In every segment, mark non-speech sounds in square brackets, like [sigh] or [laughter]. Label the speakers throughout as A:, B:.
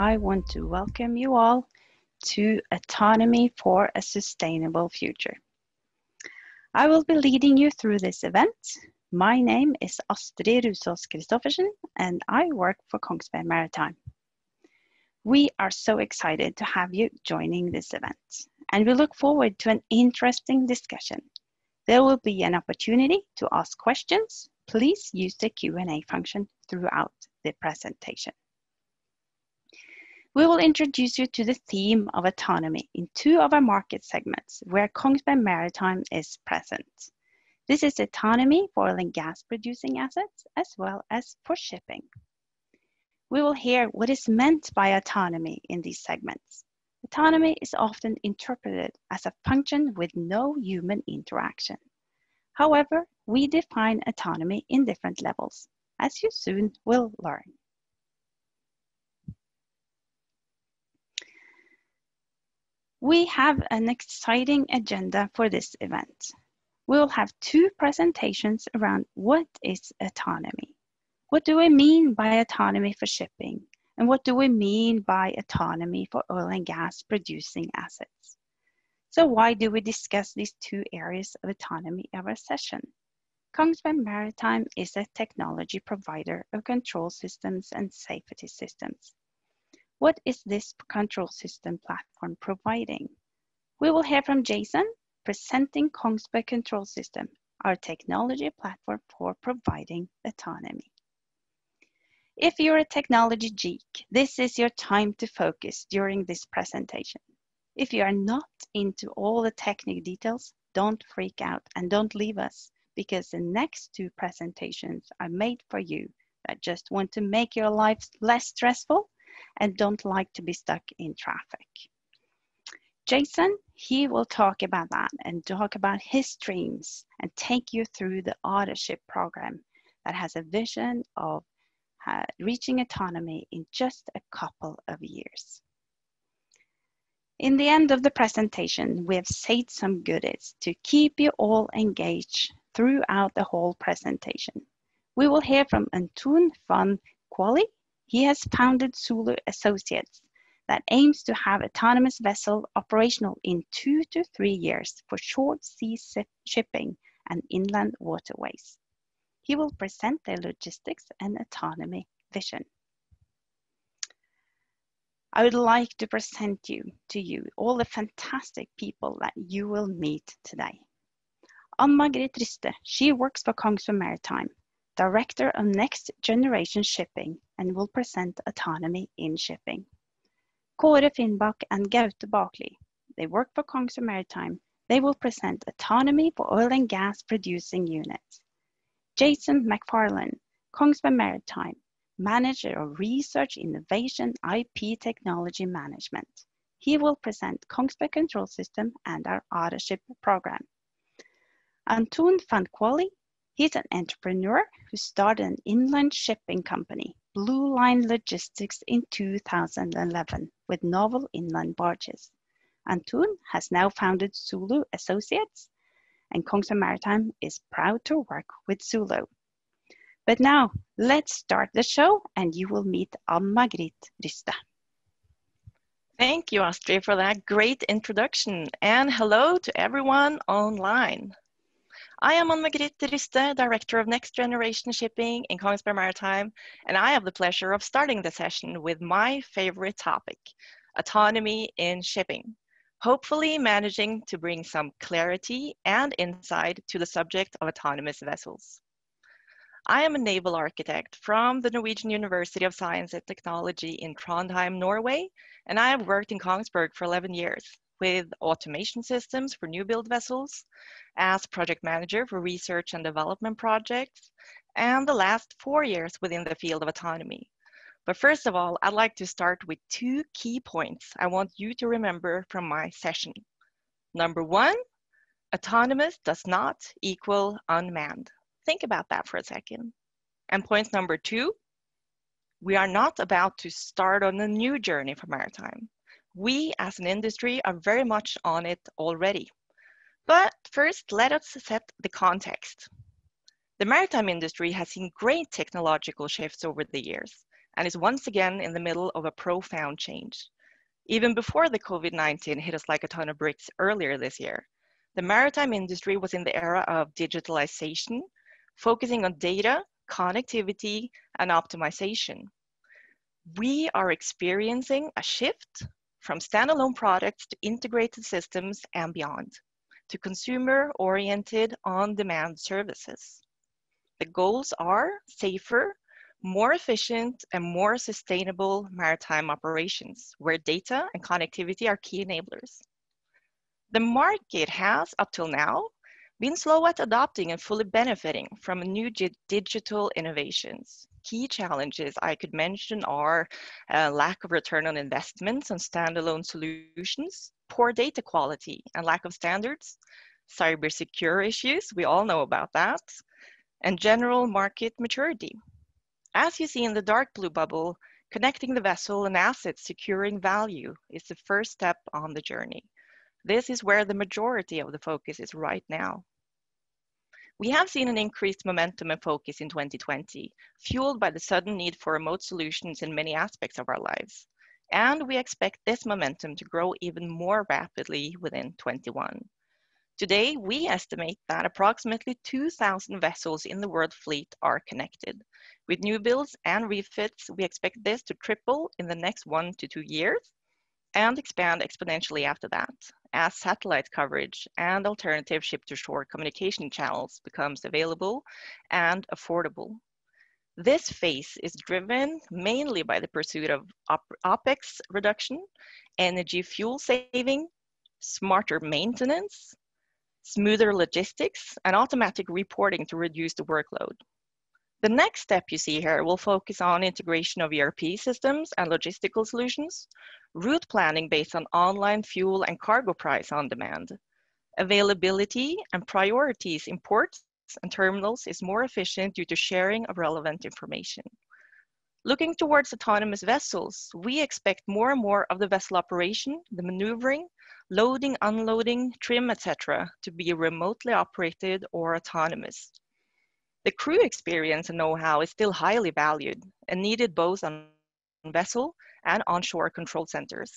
A: I want to welcome you all to Autonomy for a Sustainable Future. I will be leading you through this event. My name is Astrid Rusås Christoffersen and I work for Kongsberg Maritime. We are so excited to have you joining this event and we look forward to an interesting discussion. There will be an opportunity to ask questions. Please use the Q&A function throughout the presentation. We will introduce you to the theme of autonomy in two of our market segments where Kongsberg Maritime is present. This is autonomy for oil and gas producing assets as well as for shipping. We will hear what is meant by autonomy in these segments. Autonomy is often interpreted as a function with no human interaction. However, we define autonomy in different levels, as you soon will learn. We have an exciting agenda for this event. We'll have two presentations around what is autonomy. What do we mean by autonomy for shipping? And what do we mean by autonomy for oil and gas producing assets? So why do we discuss these two areas of autonomy in our session? Kongsberg Maritime is a technology provider of control systems and safety systems. What is this control system platform providing? We will hear from Jason presenting Kongsberg Control System, our technology platform for providing autonomy. If you're a technology geek, this is your time to focus during this presentation. If you are not into all the technical details, don't freak out and don't leave us because the next two presentations are made for you that just want to make your life less stressful and don't like to be stuck in traffic. Jason, he will talk about that and talk about his dreams and take you through the Autoship program that has a vision of uh, reaching autonomy in just a couple of years. In the end of the presentation, we have saved some goodies to keep you all engaged throughout the whole presentation. We will hear from Antoon Van Coillie, he has founded Zulu Associates that aims to have autonomous vessel operational in two to three years for short sea shipping and inland waterways. He will present their logistics and autonomy vision. I would like to present you to you all the fantastic people that you will meet today. Ann Margrit Ryste, she works for Kongsberg Maritime Director of Next Generation Shipping and will present autonomy in shipping. Kåre Finnbakk and Gaute Bakli, they work for Kongsberg Maritime. They will present autonomy for oil and gas producing units. Jason McFarlane, Kongsberg Maritime, Manager of Research, Innovation, IP Technology Management. He will present Kongsberg Control System and our Autoship program. Antoon Van Coillie, He's an entrepreneur who started an inland shipping company, Blue Line Logistics, in 2011 with novel inland barges. Antoon has now founded Zulu Associates, and Kongsberg Maritime is proud to work with Zulu. But now, let's start the show, and you will meet Ann Margrit Ryste.
B: Thank you, Astrid, for that great introduction, and hello to everyone online. I am Ann Margrit Ryste, Director of Next Generation Shipping in Kongsberg Maritime, and I have the pleasure of starting the session with my favorite topic, autonomy in shipping, hopefully managing to bring some clarity and insight to the subject of autonomous vessels. I am a naval architect from the Norwegian University of Science and Technology in Trondheim, Norway, and I have worked in Kongsberg for 11 years with automation systems for new build vessels, as project manager for research and development projects, and the last four years within the field of autonomy. But first of all, I'd like to start with two key points I want you to remember from my session. Number one, autonomous does not equal unmanned. Think about that for a second. And point number two, we are not about to start on a new journey for maritime we as an industry are very much on it already. But first, let us set the context. The maritime industry has seen great technological shifts over the years, and is once again in the middle of a profound change. Even before the COVID-19 hit us like a ton of bricks earlier this year, the maritime industry was in the era of digitalization, focusing on data, connectivity, and optimization. We are experiencing a shift from standalone products to integrated systems and beyond, to consumer-oriented on-demand services. The goals are safer, more efficient, and more sustainable maritime operations, where data and connectivity are key enablers. The market has, up till now, been slow at adopting and fully benefiting from new digital innovations. Key challenges I could mention are uh, lack of return on investments on standalone solutions, poor data quality and lack of standards, cybersecurity issues, we all know about that, and general market maturity. As you see in the dark blue bubble, connecting the vessel and assets securing value is the first step on the journey. This is where the majority of the focus is right now. We have seen an increased momentum and focus in 2020, fueled by the sudden need for remote solutions in many aspects of our lives. And we expect this momentum to grow even more rapidly within 21. Today, we estimate that approximately 2,000 vessels in the world fleet are connected. With new builds and refits, we expect this to triple in the next one to two years and expand exponentially after that as satellite coverage and alternative ship-to-shore communication channels becomes available and affordable. This phase is driven mainly by the pursuit of op OPEX reduction, energy fuel saving, smarter maintenance, smoother logistics, and automatic reporting to reduce the workload. The next step you see here will focus on integration of ERP systems and logistical solutions, route planning based on online fuel and cargo price on demand. Availability and priorities in ports and terminals is more efficient due to sharing of relevant information. Looking towards autonomous vessels, we expect more and more of the vessel operation, the maneuvering, loading, unloading, trim, etc., to be remotely operated or autonomous. The crew experience and know-how is still highly valued and needed both on vessel and onshore control centers.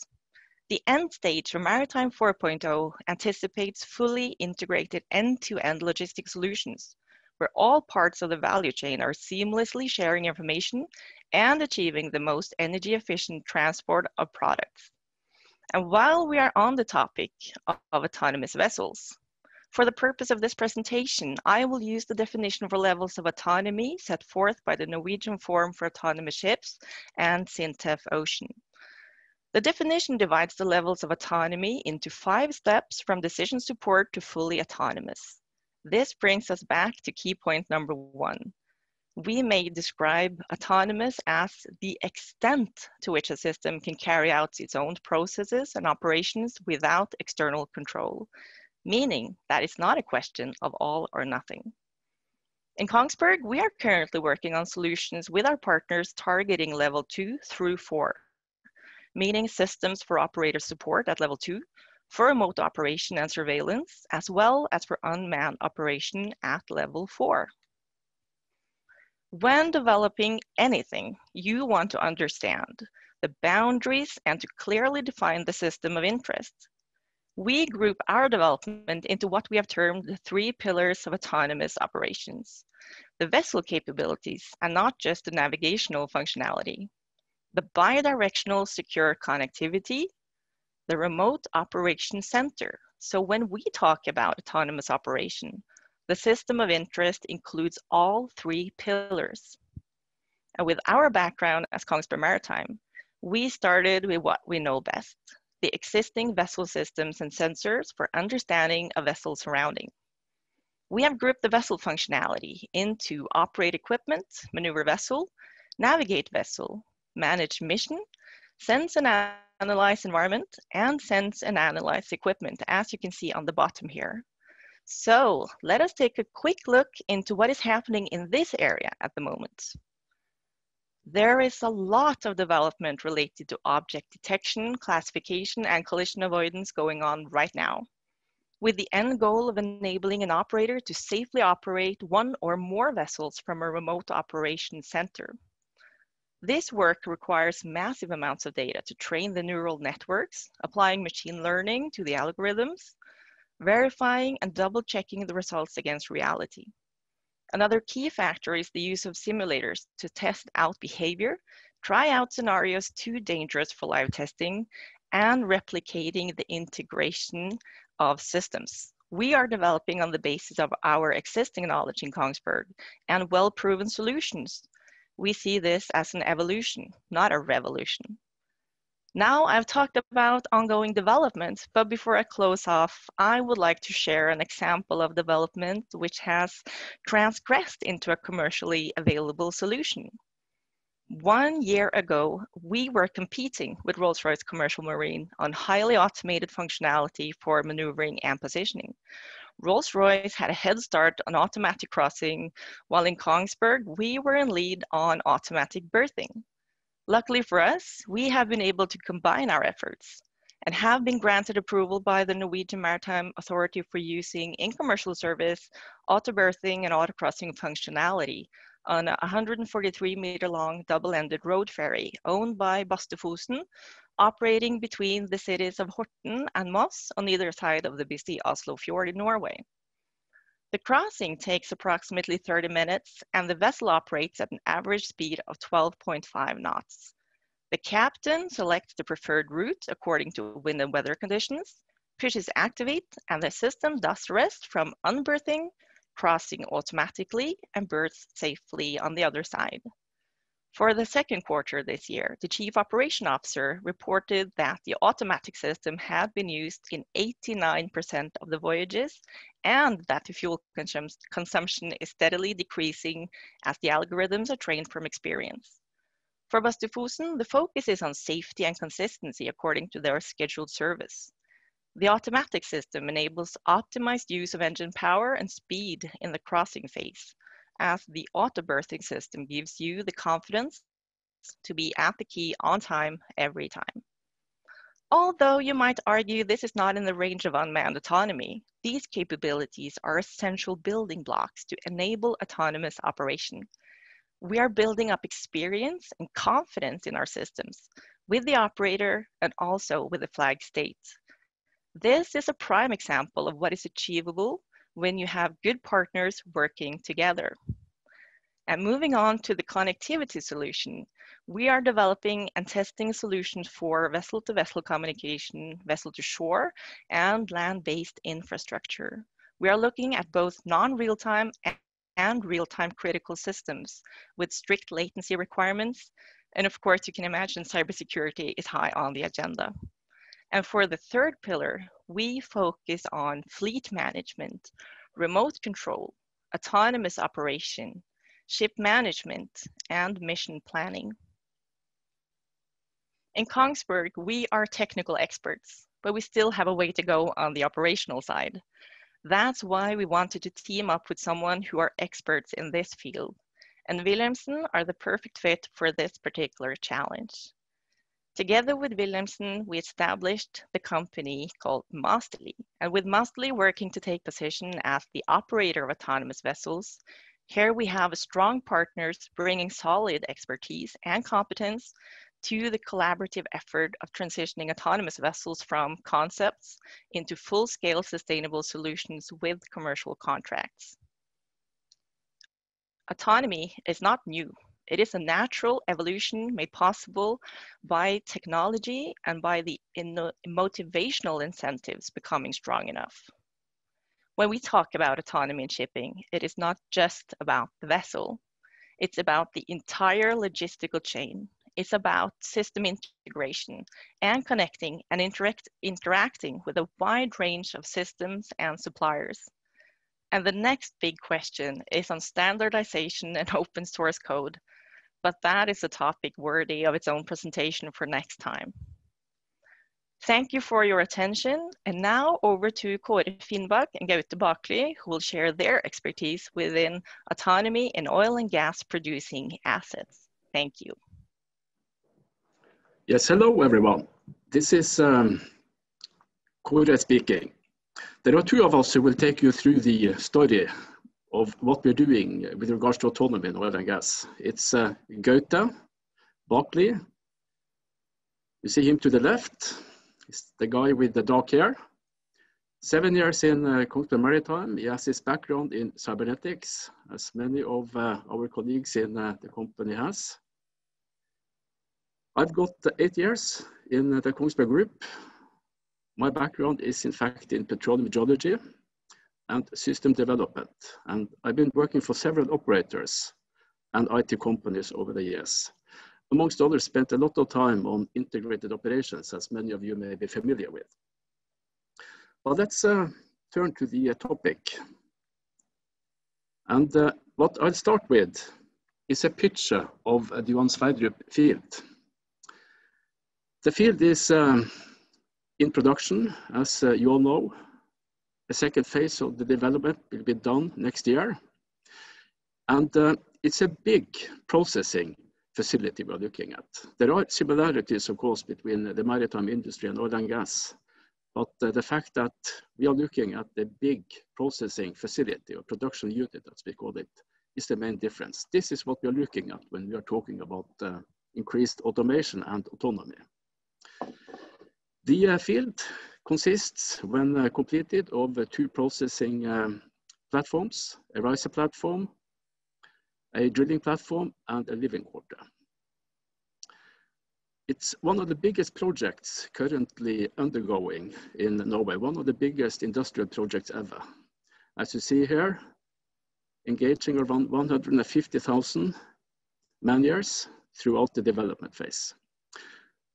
B: The end stage for Maritime 4.0 anticipates fully integrated end-to-end -end logistic solutions, where all parts of the value chain are seamlessly sharing information and achieving the most energy efficient transport of products. And while we are on the topic of autonomous vessels, for the purpose of this presentation, I will use the definition for levels of autonomy set forth by the Norwegian Forum for Autonomous Ships and SINTEF Ocean. The definition divides the levels of autonomy into five steps from decision support to fully autonomous. This brings us back to key point number one. We may describe autonomous as the extent to which a system can carry out its own processes and operations without external control meaning that it's not a question of all or nothing. In Kongsberg, we are currently working on solutions with our partners targeting level two through four, meaning systems for operator support at level two, for remote operation and surveillance, as well as for unmanned operation at level four. When developing anything, you want to understand the boundaries and to clearly define the system of interest, we group our development into what we have termed the three pillars of autonomous operations. The vessel capabilities and not just the navigational functionality. The bidirectional secure connectivity, the remote operation center. So when we talk about autonomous operation, the system of interest includes all three pillars. And with our background as Kongsberg Maritime, we started with what we know best, the existing vessel systems and sensors for understanding a vessel surrounding. We have grouped the vessel functionality into operate equipment, maneuver vessel, navigate vessel, manage mission, sense and analyze environment, and sense and analyze equipment, as you can see on the bottom here. So let us take a quick look into what is happening in this area at the moment. There is a lot of development related to object detection, classification, and collision avoidance going on right now, with the end goal of enabling an operator to safely operate one or more vessels from a remote operation center. This work requires massive amounts of data to train the neural networks, applying machine learning to the algorithms, verifying and double checking the results against reality. Another key factor is the use of simulators to test out behavior, try out scenarios too dangerous for live testing, and replicating the integration of systems. We are developing on the basis of our existing knowledge in Kongsberg and well-proven solutions we see this as an evolution, not a revolution. Now I've talked about ongoing development, but before I close off, I would like to share an example of development which has transgressed into a commercially available solution. One year ago, we were competing with Rolls-Royce Commercial Marine on highly automated functionality for maneuvering and positioning. Rolls-Royce had a head start on automatic crossing, while in Kongsberg, we were in lead on automatic berthing. Luckily for us, we have been able to combine our efforts and have been granted approval by the Norwegian Maritime Authority for using in commercial service auto berthing and auto crossing functionality on a 143 meter long double-ended road ferry owned by Bastøfosen operating between the cities of Horten and Moss on either side of the busy Oslo Fjord in Norway. The crossing takes approximately 30 minutes and the vessel operates at an average speed of 12.5 knots. The captain selects the preferred route according to wind and weather conditions, pushes activate, and the system does rest from unberthing, crossing automatically, and berths safely on the other side. For the second quarter this year, the Chief Operation Officer reported that the automatic system had been used in 89% of the voyages and that the fuel consumption is steadily decreasing as the algorithms are trained from experience. For Bastøfosen, the focus is on safety and consistency according to their scheduled service. The automatic system enables optimized use of engine power and speed in the crossing phase, as the auto berthing system gives you the confidence to be at the quay on time every time. Although you might argue this is not in the range of unmanned autonomy, these capabilities are essential building blocks to enable autonomous operation. We are building up experience and confidence in our systems with the operator and also with the flag state. This is a prime example of what is achievable when you have good partners working together. And moving on to the connectivity solution, we are developing and testing solutions for vessel-to-vessel -vessel communication, vessel-to-shore, and land-based infrastructure. We are looking at both non-real-time and real-time critical systems with strict latency requirements. And of course, you can imagine cybersecurity is high on the agenda. And for the third pillar, we focus on fleet management, remote control, autonomous operation, ship management, and mission planning. In Kongsberg, we are technical experts, but we still have a way to go on the operational side. That's why we wanted to team up with someone who are experts in this field, and Wilhelmsen are the perfect fit for this particular challenge. Together with Wilhelmsen, we established the company called Massterly, And with Massterly working to take position as the operator of autonomous vessels, here we have strong partners bringing solid expertise and competence to the collaborative effort of transitioning autonomous vessels from concepts into full-scale sustainable solutions with commercial contracts. Autonomy is not new. It is a natural evolution made possible by technology and by the motivational incentives becoming strong enough. When we talk about autonomy in shipping, it is not just about the vessel. It's about the entire logistical chain. It's about system integration and connecting and interact, interacting with a wide range of systems and suppliers. And the next big question is on standardization and open source code, but that is a topic worthy of its own presentation for next time. Thank you for your attention. And now over to Kåre Finnbakk and Gaute Bakli, who will share their expertise within autonomy in oil and gas producing assets. Thank you.
C: Yes, hello everyone. This is um, Kåre speaking. There are two of us who will take you through the story of what we're doing with regards to autonomy in oil and gas. It's uh, Gaute, Bakli. You see him to the left. He's the guy with the dark hair. Seven years in uh, Kongsberg Maritime. He has his background in cybernetics, as many of uh, our colleagues in uh, the company has. I've got eight years in the Kongsberg Group. My background is in fact in petroleum geology and system development. And I've been working for several operators and IT companies over the years. Amongst others, spent a lot of time on integrated operations, as many of you may be familiar with. Well, let's uh, turn to the uh, topic. And uh, what I'll start with is a picture of the Johan Sverdrup field. The field is um, in production, as uh, you all know. The second phase of the development will be done next year. And uh, it's a big processing facility we're looking at. There are similarities, of course, between the maritime industry and oil and gas. But uh, the fact that we are looking at the big processing facility or production unit, as we call it, is the main difference. This is what we are looking at when we are talking about uh, increased automation and autonomy. The uh, field consists, when uh, completed, of uh, two processing um, platforms, a riser platform, a drilling platform, and a living quarter. It's one of the biggest projects currently undergoing in Norway, one of the biggest industrial projects ever. As you see here, engaging around 150,000 man years throughout the development phase.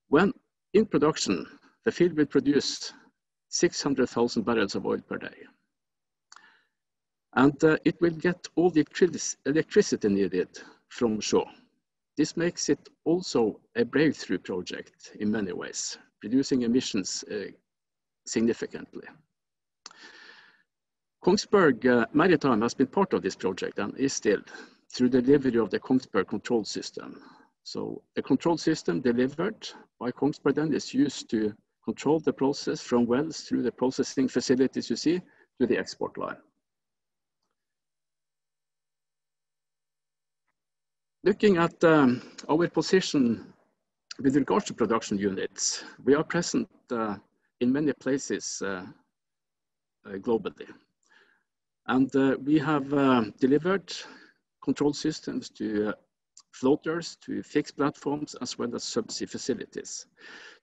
C: When in production, the field will produce 600,000 barrels of oil per day. And uh, it will get all the electricity needed from shore. This makes it also a breakthrough project in many ways, reducing emissions uh, significantly. Kongsberg uh, Maritime has been part of this project and is still through the delivery of the Kongsberg control system. So the control system delivered by Kongsberg then is used to control the process from wells through the processing facilities you see to the export line. Looking at um, our position with regards to production units, we are present uh, in many places uh, uh, globally. And uh, we have uh, delivered control systems to uh, floaters to fixed platforms as well as subsea facilities.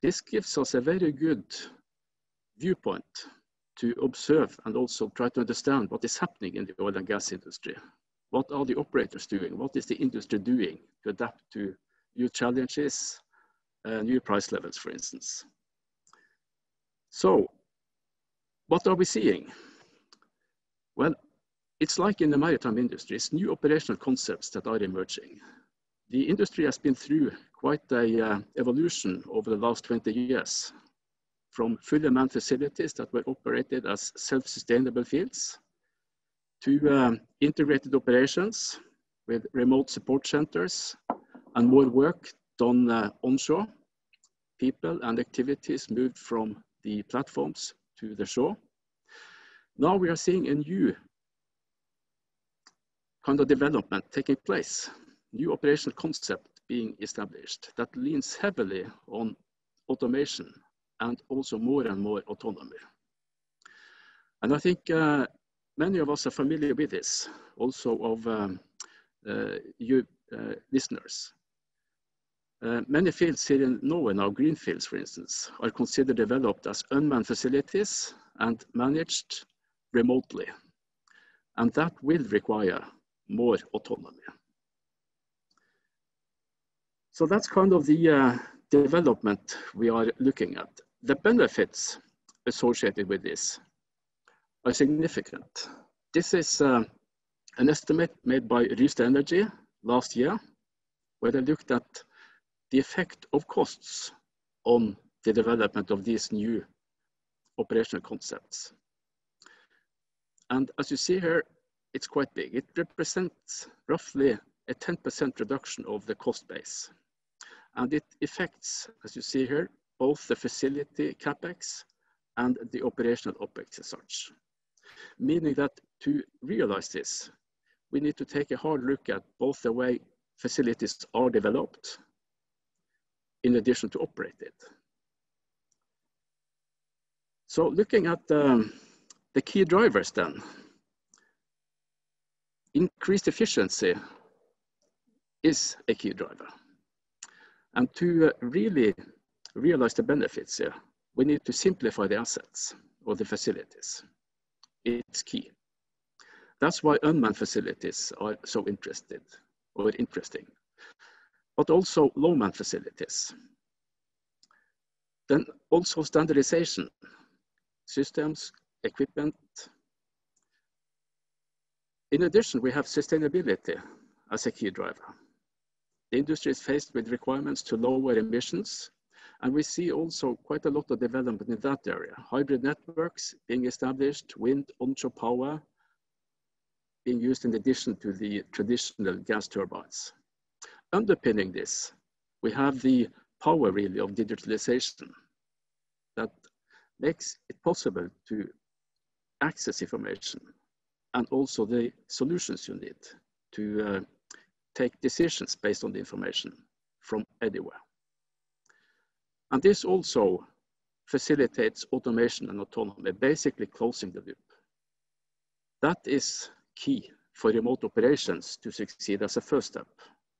C: This gives us a very good viewpoint to observe and also try to understand what is happening in the oil and gas industry. What are the operators doing? What is the industry doing to adapt to new challenges, uh, new price levels, for instance? So, what are we seeing? Well, it's like in the maritime industry, it's new operational concepts that are emerging the industry has been through quite a uh, evolution over the last 20 years from fully manned facilities that were operated as self-sustainable fields to um, integrated operations with remote support centers and more work done uh, onshore. People and activities moved from the platforms to the shore. Now we are seeing a new kind of development taking place new operational concept being established that leans heavily on automation and also more and more autonomy. And I think uh, many of us are familiar with this, also of um, uh, you uh, listeners. Uh, many fields here in Norway now, green fields for instance, are considered developed as unmanned facilities and managed remotely. And that will require more autonomy. So that's kind of the uh, development we are looking at. The benefits associated with this are significant. This is uh, an estimate made by Rystad Energy last year, where they looked at the effect of costs on the development of these new operational concepts. And as you see here, it's quite big. It represents roughly a 10% reduction of the cost base. And it affects, as you see here, both the facility capex and the operational opex as such. Meaning that to realize this, we need to take a hard look at both the way facilities are developed in addition to operate it. So looking at um, the key drivers then, increased efficiency is a key driver. And to uh, really realize the benefits here, we need to simplify the assets or the facilities. It's key. That's why unmanned facilities are so interested or interesting, but also low manned facilities. Then also standardization systems, equipment. In addition, we have sustainability as a key driver. The industry is faced with requirements to lower emissions, and we see also quite a lot of development in that area. Hybrid networks being established, wind, onshore power being used in addition to the traditional gas turbines. Underpinning this, we have the power really of digitalization that makes it possible to access information and also the solutions you need to uh, take decisions based on the information from anywhere. And this also facilitates automation and autonomy, basically closing the loop. That is key for remote operations to succeed as a first step,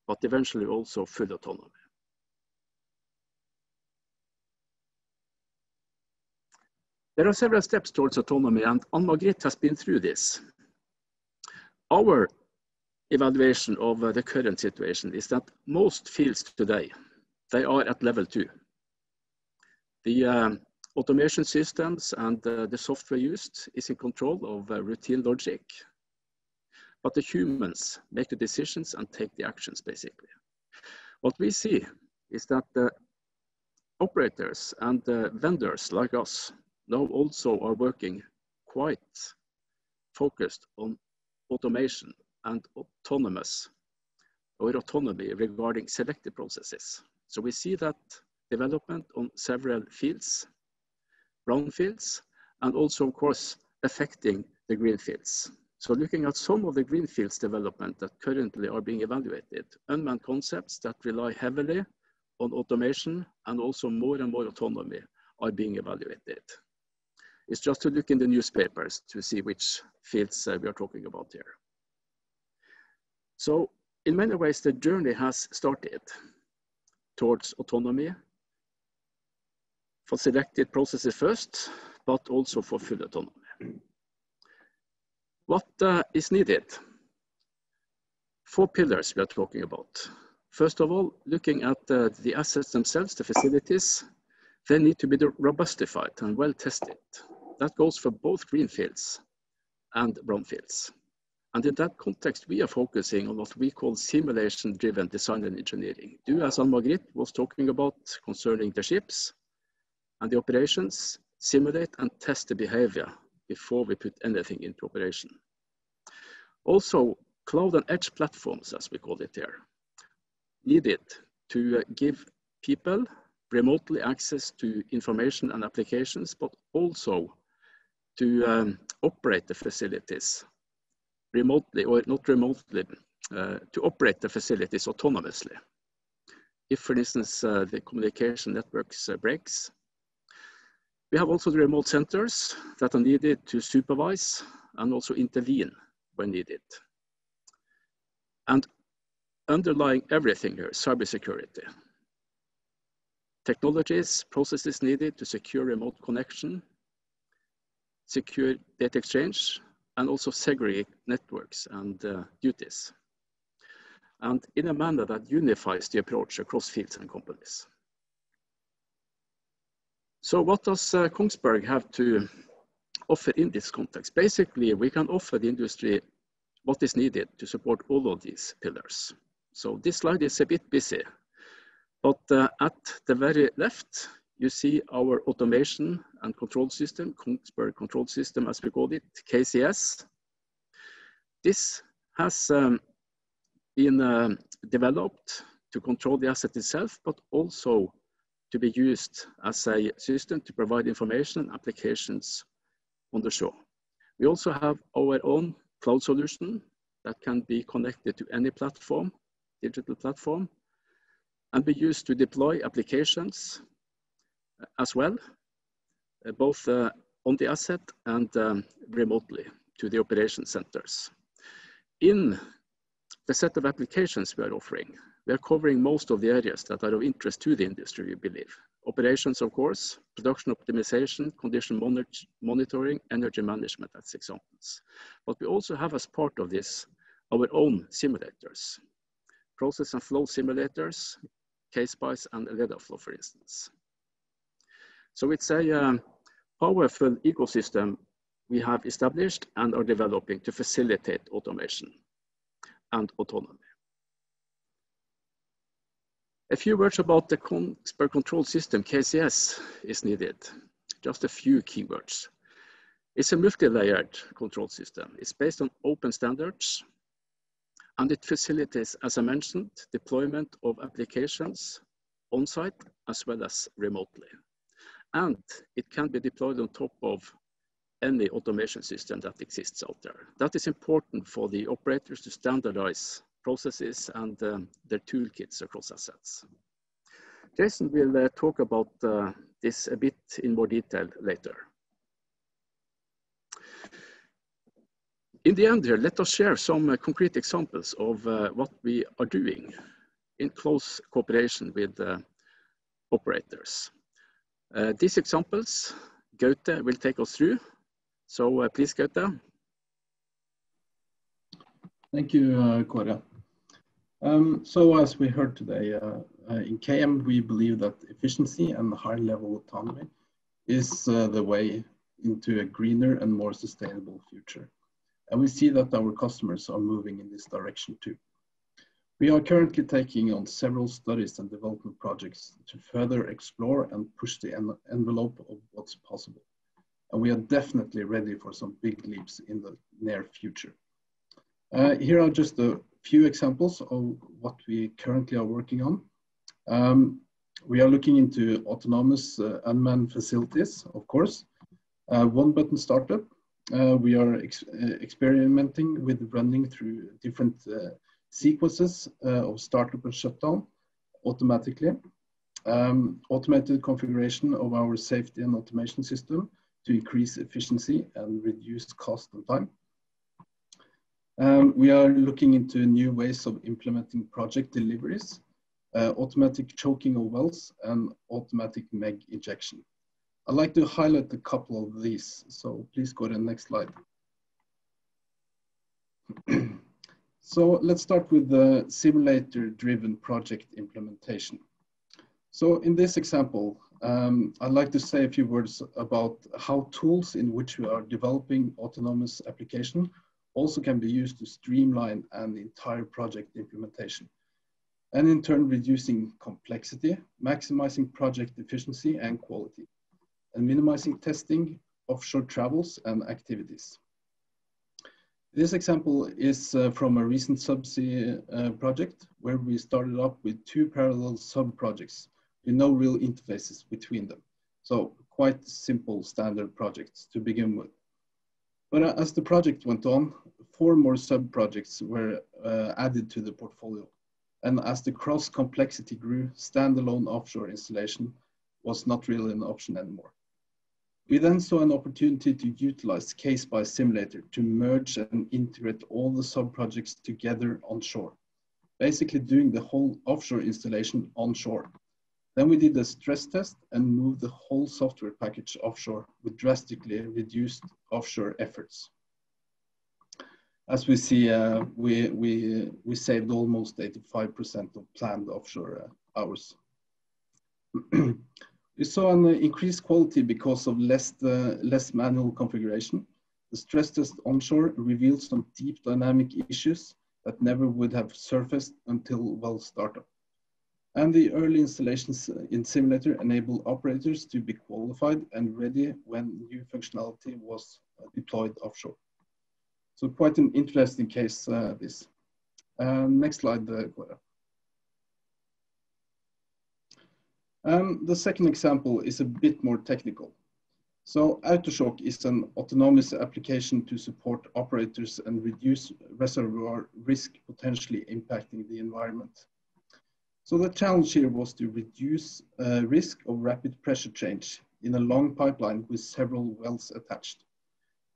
C: but eventually also full autonomy. There are several steps towards autonomy and Ann-Margrit has been through this. Our evaluation of uh, the current situation is that most fields today, they are at level two. The um, automation systems and uh, the software used is in control of uh, routine logic, but the humans make the decisions and take the actions basically. What we see is that the operators and the vendors like us, now also are working quite focused on automation and autonomous or autonomy regarding selected processes. So we see that development on several fields, brown fields, and also of course affecting the green fields. So looking at some of the green fields development that currently are being evaluated, unmanned concepts that rely heavily on automation and also more and more autonomy are being evaluated. It's just to look in the newspapers to see which fields uh, we are talking about here. So in many ways, the journey has started towards autonomy for selected processes first, but also for full autonomy. What uh, is needed? Four pillars we are talking about. First of all, looking at uh, the assets themselves, the facilities, they need to be robustified and well tested. That goes for both greenfields and brownfields. And in that context, we are focusing on what we call simulation-driven design and engineering. Do as Ann-Margrit was talking about concerning the ships and the operations, simulate and test the behavior before we put anything into operation. Also, cloud and edge platforms, as we call it here, needed to give people remotely access to information and applications, but also to um, operate the facilities remotely or not remotely, uh, to operate the facilities autonomously. If, for instance, uh, the communication networks uh, breaks. We have also the remote centers that are needed to supervise and also intervene when needed. And underlying everything here, cybersecurity. Technologies, processes needed to secure remote connection secure data exchange, and also segregate networks and uh, duties. And in a manner that unifies the approach across fields and companies. So what does uh, Kongsberg have to offer in this context? Basically, we can offer the industry what is needed to support all of these pillars. So this slide is a bit busy, but uh, at the very left, you see our automation and control system, Kongsberg Control System as we call it, KCS. This has um, been uh, developed to control the asset itself, but also to be used as a system to provide information and applications on the shore. We also have our own cloud solution that can be connected to any platform, digital platform, and be used to deploy applications as well, both on the asset and um, remotely to the operation centers. In the set of applications we are offering, we are covering most of the areas that are of interest to the industry, we believe. Operations, of course, production optimization, condition monitoring, energy management as examples. But we also have as part of this our own simulators, process and flow simulators, K-Spice and LedaFlow, for instance. So it's a um, powerful ecosystem we have established and are developing to facilitate automation and autonomy. A few words about the Kongsberg Control System, KCS, is needed. Just a few keywords. It's a multi-layered control system. It's based on open standards, and it facilitates, as I mentioned, deployment of applications on-site as well as remotely. And it can be deployed on top of any automation system that exists out there. That is important for the operators to standardize processes and um, their toolkits across assets. Jason will uh, talk about uh, this a bit in more detail later. In the end here, let us share some uh, concrete examples of uh, what we are doing in close cooperation with uh, operators. Uh, these examples, Gaute will take us through so uh, please, Gaute.
D: Thank you, uh, Kåre. Um, so as we heard today, in KM, we believe that efficiency and high level autonomy is the way into a greener and more sustainable future. And we see that our customers are moving in this direction too. We are currently taking on several studies and development projects to further explore and push the en envelope of what's possible and we are definitely ready for some big leaps in the near future. Uh, here are just a few examples of what we currently are working on. Um, we are looking into autonomous uh, unmanned facilities, of course. Uh, one button startup. Uh, we are ex uh, experimenting with running through different uh, sequences of startup and shutdown automatically. Um, automated configuration of our safety and automation system to increase efficiency and reduce cost and time. Um, we are looking into new ways of implementing project deliveries, uh, automatic choking of wells, and automatic MEG injection. I'd like to highlight a couple of these, so please go to the next slide. [clears throat] so let's start with the simulator-driven project implementation. So in this example, um, I'd like to say a few words about how tools in which we are developing autonomous application also can be used to streamline an entire project implementation and in turn reducing complexity, maximizing project efficiency and quality, and minimizing testing, offshore travels and activities. This example is uh, from a recent subsea uh, project where we started up with two parallel sub-projects with no real interfaces between them. So quite simple standard projects to begin with. But uh, as the project went on, four more sub-projects were uh, added to the portfolio. And as the cross complexity grew, standalone offshore installation was not really an option anymore. We then saw an opportunity to utilize K-Spice Simulator to merge and integrate all the sub-projects together onshore, basically doing the whole offshore installation onshore. Then we did a stress test and moved the whole software package offshore with drastically reduced offshore efforts. As we see, uh, we, we, we saved almost 85% of planned offshore uh, hours. [clears throat] we saw an increased quality because of less, uh, less manual configuration. The stress test onshore revealed some deep dynamic issues that never would have surfaced until well startup. And the early installations in simulator enable operators to be qualified and ready when new functionality was uh, deployed offshore. So quite an interesting case, uh, this. Um, next slide, uh, Um, the second example is a bit more technical. So AutoChoke is an autonomous application to support operators and reduce reservoir risk potentially impacting the environment. So the challenge here was to reduce uh, risk of rapid pressure change in a long pipeline with several wells attached.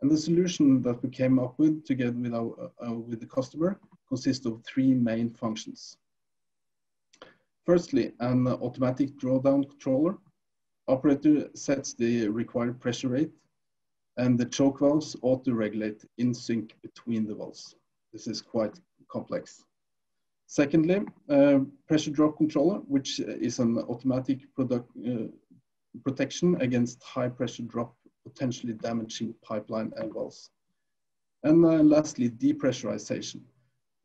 D: And the solution that we came up with together with, our, uh, with the customer consists of three main functions. Firstly, an automatic drawdown controller. Operator sets the required pressure rate and the choke valves auto-regulate in sync between the valves. This is quite complex. Secondly, pressure drop controller, which is an automatic product, uh, protection against high pressure drop potentially damaging pipeline and wells. And uh, lastly, depressurization,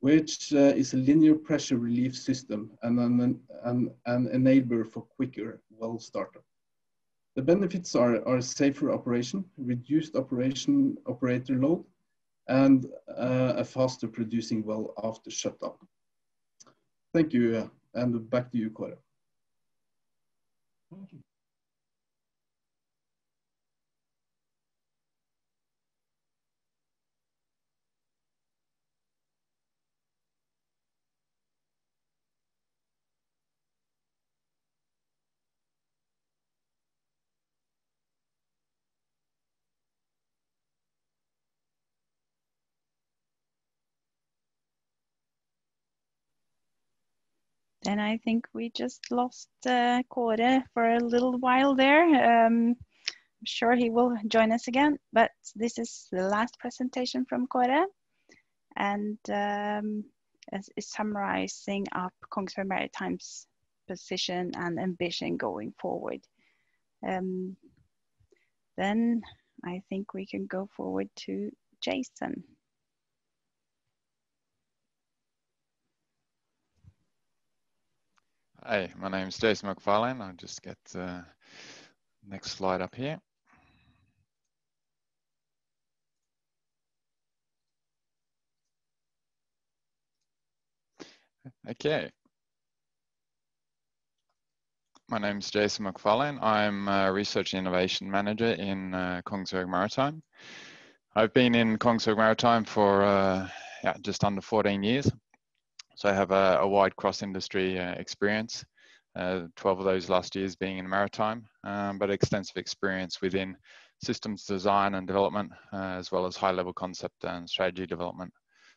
D: which uh, is a linear pressure relief system and an, an, an enabler for quicker well startup. The benefits are, are safer operation, reduced operation operator load, and uh, a faster producing well after shutdown. Thank you, uh, and back to you, Kåre.
C: Thank you.
A: Then I think we just lost uh, for a little while there. Um, I'm sure he will join us again, but this is the last presentation from Kåre and um, is summarizing up Kongsberg Maritime's position and ambition going forward. Um, then I think we can go forward to Jason.
E: Hi, my name is Jason McFarlane. I'll just get uh, next slide up here. Okay. My name is Jason McFarlane. I'm a Research and Innovation Manager in uh, Kongsberg Maritime. I've been in Kongsberg Maritime for uh, yeah, just under 14 years. So I have a, a wide cross-industry uh, experience, uh, 12 of those last years being in maritime, um, but extensive experience within systems design and development, uh, as well as high-level concept and strategy development.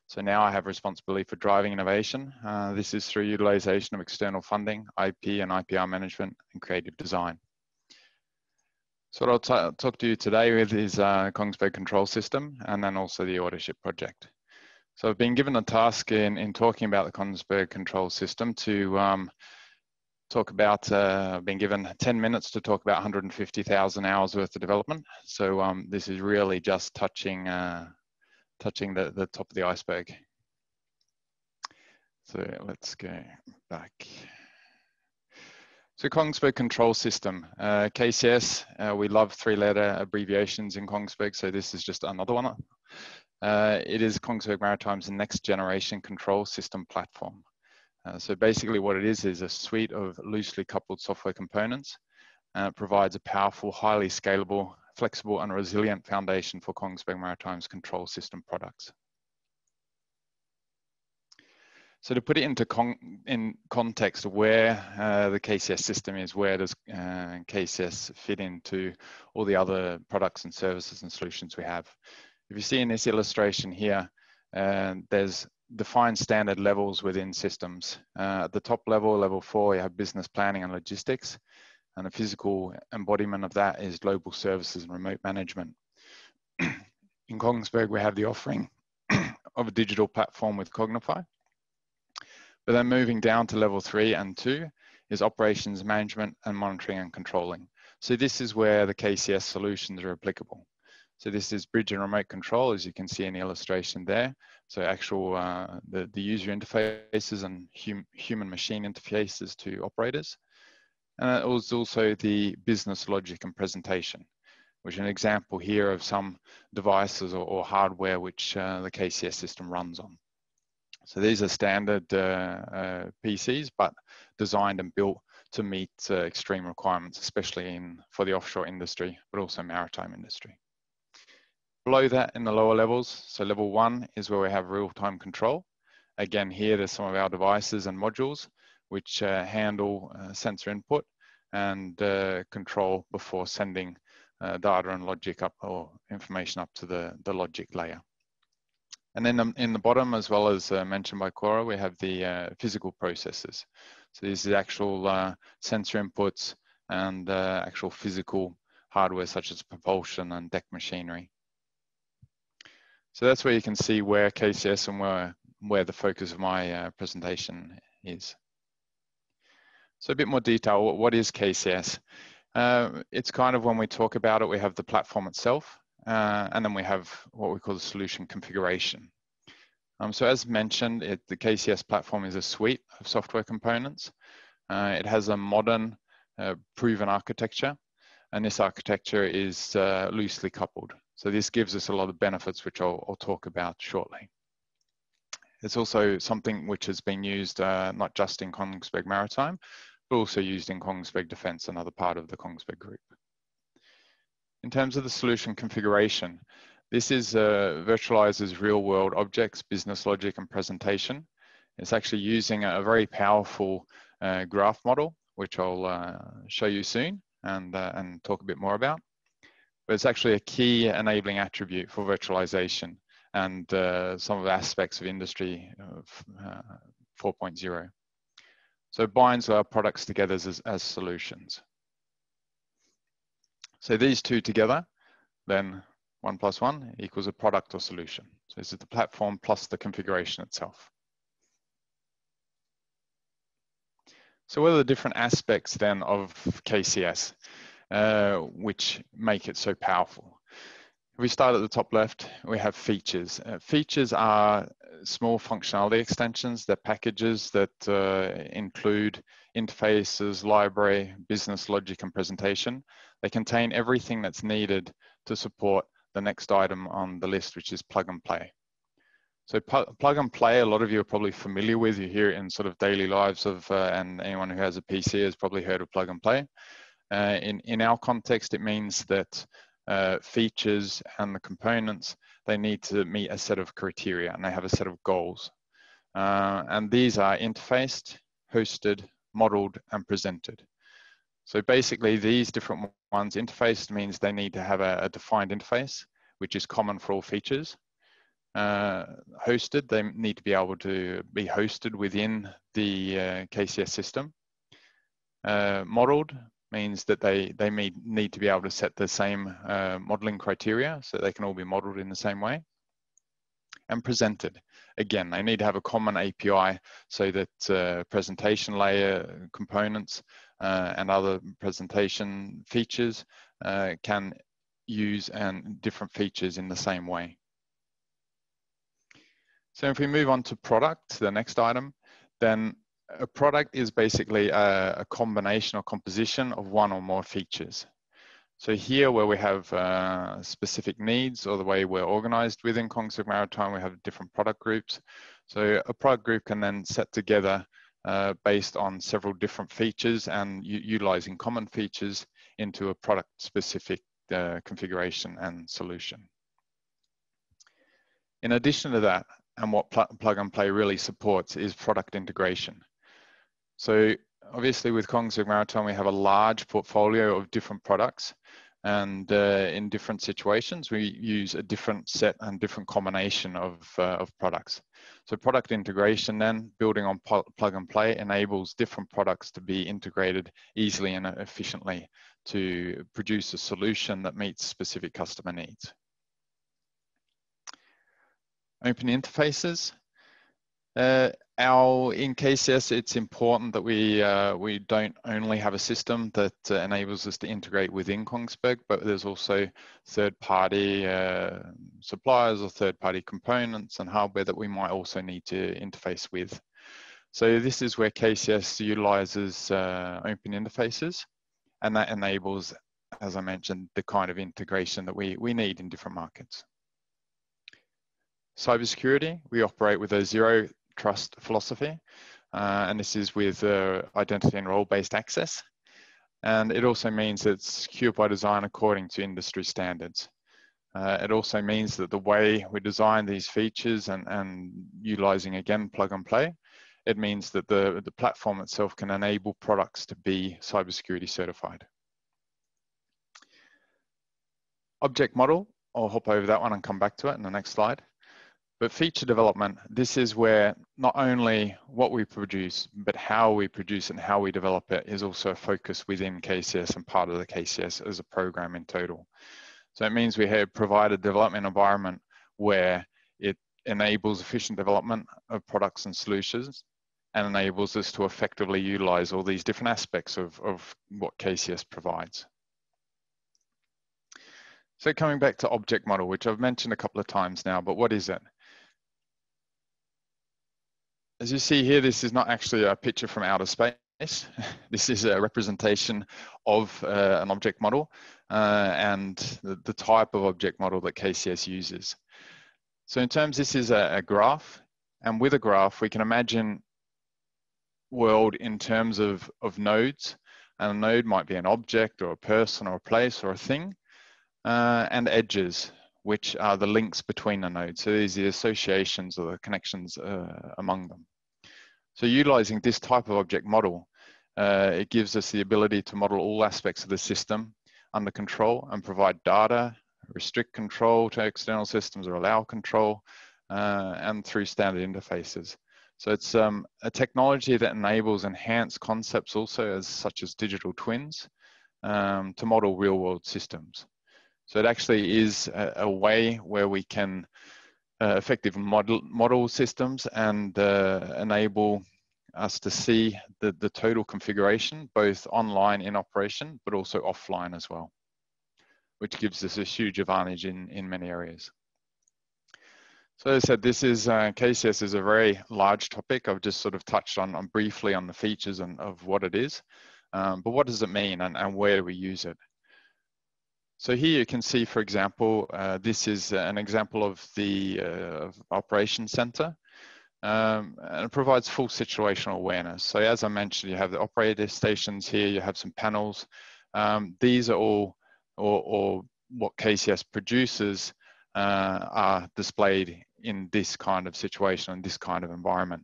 E: So now I have responsibility for driving innovation. Uh, this is through utilization of external funding, IP and IPR management, and creative design. So what I'll talk to you today with is uh, Kongsberg Control System and then also the AutoShips project. So I've been given a task in, in talking about the Kongsberg control system to um, talk about, uh, I've been given 10 minutes to talk about 150,000 hours worth of development. So um, this is really just touching, uh, touching the, the top of the iceberg. So let's go back. So Kongsberg Control System, uh, KCS, uh, we love three letter abbreviations in Kongsberg, so this is just another one. Uh, it is Kongsberg Maritime's next generation control system platform. Uh, so basically what it is is a suite of loosely coupled software components and it provides a powerful, highly scalable, flexible and resilient foundation for Kongsberg Maritime's control system products. So to put it into con in context of where uh, the KCS system is, where does uh, KCS fit into all the other products and services and solutions we have? If you see in this illustration here, uh, there's defined standard levels within systems. Uh, at the top level, level four, you have business planning and logistics. And the physical embodiment of that is global services and remote management. [clears throat] in Kongsberg, we have the offering [clears throat] of a digital platform with Kognifai. But then moving down to level three and two is operations management and monitoring and controlling. So this is where the KCS solutions are applicable. So this is bridge and remote control, as you can see in the illustration there. So actual, uh, the, the user interfaces and hum, human machine interfaces to operators. And it was also the business logic and presentation, which is an example here of some devices or, or hardware which uh, the KCS system runs on. So these are standard uh, uh PCs, but designed and built to meet uh, extreme requirements, especially in for the offshore industry, but also maritime industry. Below that in the lower levels, so level one is where we have real-time control. Again, here there's some of our devices and modules, which uh, handle uh, sensor input and uh, control before sending uh, data and logic up or information up to the, the logic layer. And then um, in the bottom, as well as uh, mentioned by Kåre, we have the uh, physical processes. So these are actual sensor inputs and actual physical hardware such as propulsion and deck machinery. So that's where you can see where KCS and where, where the focus of my uh, presentation is. So a bit more detail, what is KCS? Uh, it's kind of when we talk about it, we have the platform itself, uh, and then we have what we call the solution configuration. Um, so as mentioned, it, the KCS platform is a suite of software components. Uh, it has a modern, uh, proven architecture, and this architecture is uh, loosely coupled. So this gives us a lot of benefits, which I'll, I'll talk about shortly. It's also something which has been used uh, not just in Kongsberg Maritime, but also used in Kongsberg Defence, another part of the Kongsberg Group. In terms of the solution configuration, this is uh, virtualizes real-world objects, business logic, and presentation. It's actually using a very powerful uh, graph model, which I'll uh, show you soon and, uh, and talk a bit more about but it's actually a key enabling attribute for virtualization and uh, some of the aspects of industry of, uh, 4.0. So it binds our products together as, as solutions. So these two together, then one plus one equals a product or solution. So this is the platform plus the configuration itself. So what are the different aspects then of KCS? Uh, which make it so powerful. If we start at the top left, we have features. Uh, features are small functionality extensions, they're packages that uh, include interfaces, library, business logic, and presentation. They contain everything that's needed to support the next item on the list, which is plug and play. So plug and play, a lot of you are probably familiar with. You hear it in sort of daily lives of, uh, and anyone who has a PC has probably heard of plug and play. Uh, in, in our context, it means that uh, features and the components, they need to meet a set of criteria and they have a set of goals. Uh, and these are interfaced, hosted, modeled, and presented. So basically these different ones, interfaced means they need to have a, a defined interface, which is common for all features. Uh, hosted, they need to be able to be hosted within the uh, KCS system. Uh, modeled means that they, they may need to be able to set the same uh, modeling criteria so they can all be modeled in the same way. And presented. Again, they need to have a common API so that uh, presentation layer components uh, and other presentation features uh, can use and different features in the same way. So if we move on to product, the next item, then a product is basically a, a, combination or composition of one or more features. So here where we have uh, specific needs or the way we're organized within Kongsberg Maritime, we have different product groups. So a product group can then set together uh, based on several different features and utilizing common features into a product specific uh, configuration and solution. In addition to that, and what pl plug and play really supports is product integration. So obviously with Kongsberg Maritime, we have a large portfolio of different products and uh, in different situations, we use a different set and different combination of, uh, of products. So product integration then, building on plug and play, enables different products to be integrated easily and efficiently to produce a solution that meets specific customer needs. Open interfaces. Uh, our in KCS, it's important that we uh, we don't only have a system that uh, enables us to integrate within Kongsberg, but there's also third-party uh, suppliers or third-party components and hardware that we might also need to interface with. So this is where KCS utilizes uh, open interfaces, and that enables, as I mentioned, the kind of integration that we we need in different markets. Cybersecurity, we operate with a zero trust philosophy. Uh, and this is with uh, identity and role-based access. And it also means it's secure by design according to industry standards. Uh, it also means that the way we design these features and, and utilizing again plug and play, it means that the, the platform itself can enable products to be cybersecurity certified. Object model, I'll hop over that one and come back to it in the next slide. But feature development, this is where not only what we produce, but how we produce and how we develop it is also a focus within KCS and part of the KCS as a program in total. So it means we have provided development environment where it enables efficient development of products and solutions and enables us to effectively utilize all these different aspects of, of what KCS provides. So coming back to object model, which I've mentioned a couple of times now, but what is it? As you see here, this is not actually a picture from outer space. [laughs] this is a representation of uh, an object model uh, and the, the, type of object model that KCS uses. So in terms, this is a, a graph, and with a graph, we can imagine world in terms of, of nodes, and a node might be an object or a person or a place or a thing, uh, and edges, which are the links between the nodes. So these are the associations or the connections uh, among them. So utilizing this type of object model, uh, it gives us the ability to model all aspects of the system under control and provide data, restrict control to external systems or allow control, uh, and through standard interfaces. So it's um, a technology that enables enhanced concepts also as such as digital twins um, to model real world systems. So it actually is a, a way where we can uh, effective model, model systems and uh, enable us to see the, the total configuration, both online in operation, but also offline as well, which gives us a huge advantage in, in many areas. So as I said, this is uh, KCS is a very large topic. I've just sort of touched on, on briefly on the features and of what it is, um, but what does it mean and, and where do we use it? So here you can see, for example, uh, this is an example of the uh, operation center. Um, and it provides full situational awareness. So as I mentioned, you have the operator stations here, you have some panels. Um, these are all, or, or, what KCS produces uh, are displayed in this kind of situation, in this kind of environment.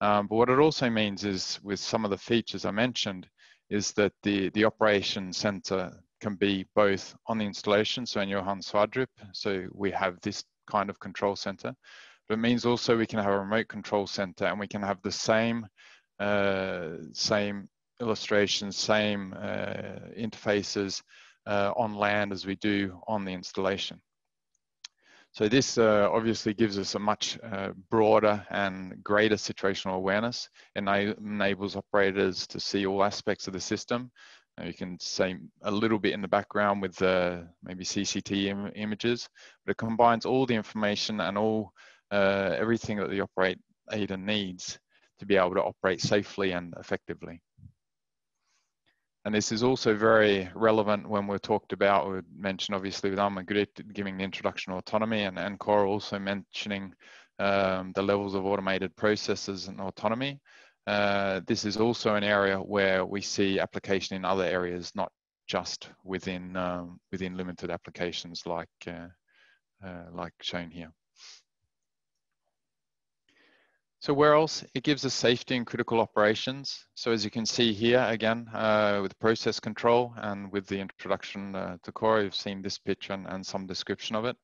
E: Um, but what it also means is with some of the features I mentioned, is that the, the operation center can be both on the installation, so in Johan Sverdrup, so we have this kind of control center, but it means also we can have a remote control center and we can have the same, uh, same illustrations, same uh, interfaces uh, on land as we do on the installation. So this uh, obviously gives us a much uh, broader and greater situational awareness. and enables operators to see all aspects of the system you can say a little bit in the background with uh, maybe CCT Im images, but it combines all the information and all uh, everything that the operator needs to be able to operate safely and effectively. And this is also very relevant when we're talked about, we mentioned obviously with Alma giving the introduction of autonomy and, and Kåre also mentioning um, the levels of automated processes and autonomy. Uh, this is also an area where we see application in other areas, not just within um, within limited applications like uh, uh, like shown here. So where else? It gives us safety and critical operations. So as you can see here, again, uh, with process control and with the introduction uh, to Kåre, you've seen this picture and, and some description of it.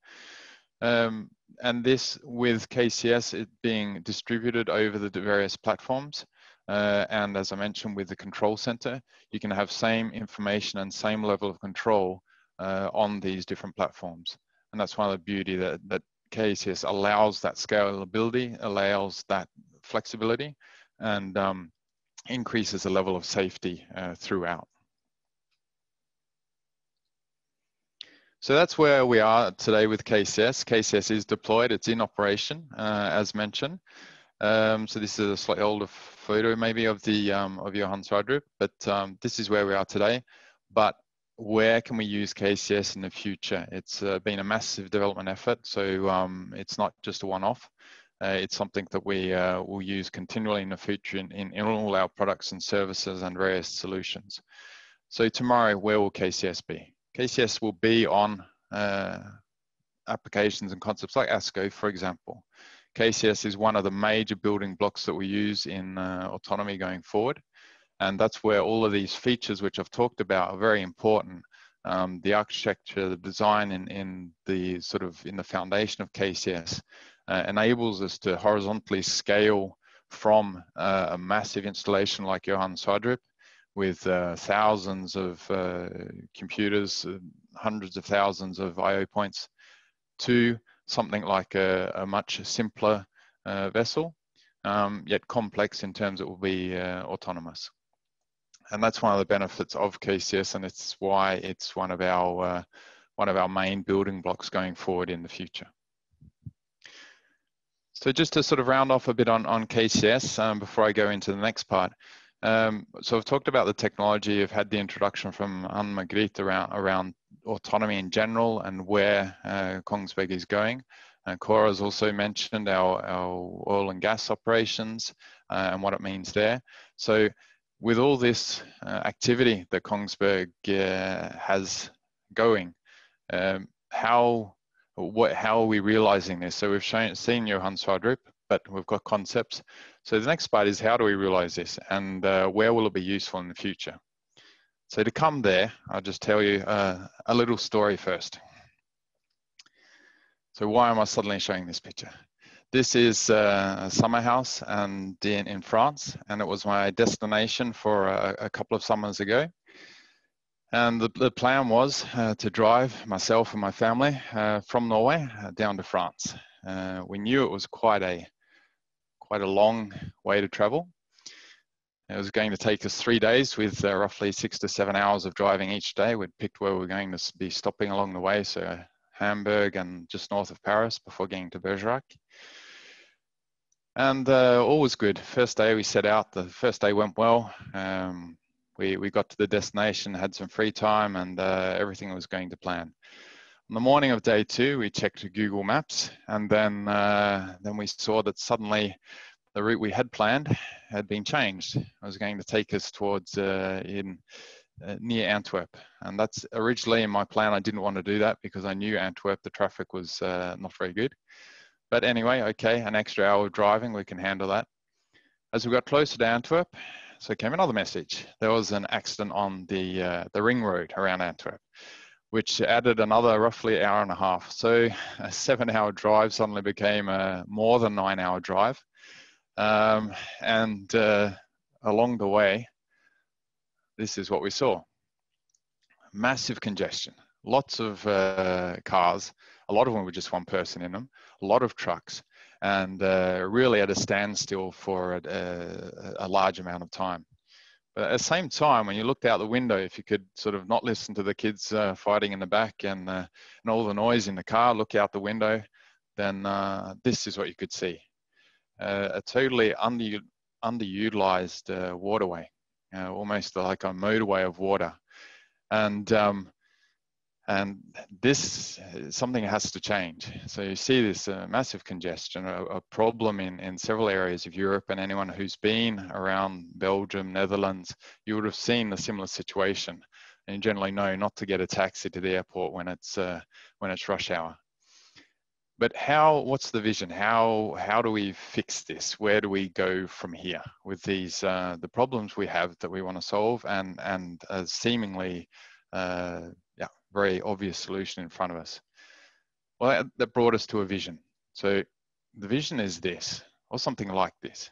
E: Um, and this with KCS, it being distributed over the various platforms. Uh, and as I mentioned with the control center, you can have same information and same level of control uh, on these different platforms. And that's one of the beauty that, that KCS allows that scalability, allows that flexibility, and um, increases the level of safety uh, throughout. So that's where we are today with KCS. KCS is deployed, it's in operation, uh, as mentioned. Um, so this is a slightly older photo maybe of the um, of Johan Sverdrup, but um, this is where we are today. But where can we use KCS in the future? It's uh, been a massive development effort, so um, it's not just a one-off. Uh, it's something that we uh, will use continually in the future in, in, in, all our products and services and various solutions. So tomorrow, where will KCS be? KCS will be on uh, applications and concepts like ASKO, for example. KCS is one of the major building blocks that we use in uh, autonomy going forward. And that's where all of these features which I've talked about are very important. Um, the architecture, the design in, in the sort of in the foundation of KCS uh, enables us to horizontally scale from uh, a massive installation like Johan Sverdrup with uh, thousands of uh, computers, uh, hundreds of thousands of IO points to something like a, a much simpler uh, vessel, um, yet complex in terms it will be autonomous and that's one of the benefits of KCS, and it's why it's one of our uh, one of our main building blocks going forward in the future. So just to sort of round off a bit on, on KCS um, before I go into the next part. Um, so I've talked about the technology, I've had the introduction from Anne Margrethe around, around autonomy in general and where uh, Kongsberg is going. And Kåre has also mentioned our, our oil and gas operations uh, and what it means there. So with all this uh, activity that Kongsberg uh, has going, um, how what how are we realizing this? So we've shown, seen Johan Sverdrup, but we've got concepts. So the next part is how do we realize this, and uh, where will it be useful in the future? So to come there, I'll just tell you uh, a little story first. So why am I suddenly showing this picture? This is uh, a summer house and in, in France, and it was my destination for a, a couple of summers ago. And the, the plan was uh, to drive myself and my family uh, from Norway uh, down to France. Uh, we knew it was quite a quite a long way to travel. It was going to take us three days with uh, roughly six to seven hours of driving each day. We'd picked where we were going to be stopping along the way, so Hamburg and just north of Paris before getting to Bergerac. And uh, all was good. First day we set out, the first day went well. Um, we, we got to the destination, had some free time, and uh, everything was going to plan. On the morning of day two, we checked Google Maps, and then uh, then we saw that suddenly the route we had planned had been changed. It was going to take us towards uh, in uh, near Antwerp. And that's originally in my plan. I didn't want to do that because I knew Antwerp, the traffic was uh, not very good. But anyway, okay, an extra hour of driving, we can handle that. As we got closer to Antwerp, so came another message. There was an accident on the, uh, the ring road around Antwerp, which added another roughly hour and a half. So [laughs] a seven hour drive suddenly became a more than nine hour drive. Um, and uh, along the way, this is what we saw. Massive congestion, lots of uh, cars, a lot of them with just one person in them, a lot of trucks, and uh, really at a standstill for a, a, a, large amount of time. But at the same time, when you looked out the window, if you could sort of not listen to the kids uh, fighting in the back and, uh, and all the noise in the car, look out the window, then uh, this is what you could see. Uh, a totally under, underutilized waterway uh, almost like a motorway of water. And um, and this something has to change. So you see this uh, massive congestion, a, a, problem in, in several areas of Europe, and anyone who's been around Belgium, Netherlands, you would have seen a similar situation. And you generally know not to get a taxi to the airport when it's uh, when it's rush hour but how what's the vision? How how do we fix this? Where do we go from here with these uh, the problems we have that we want to solve and and a seemingly uh, yeah very obvious solution in front of us? Well that, that brought us to a vision. So the vision is this or something like this.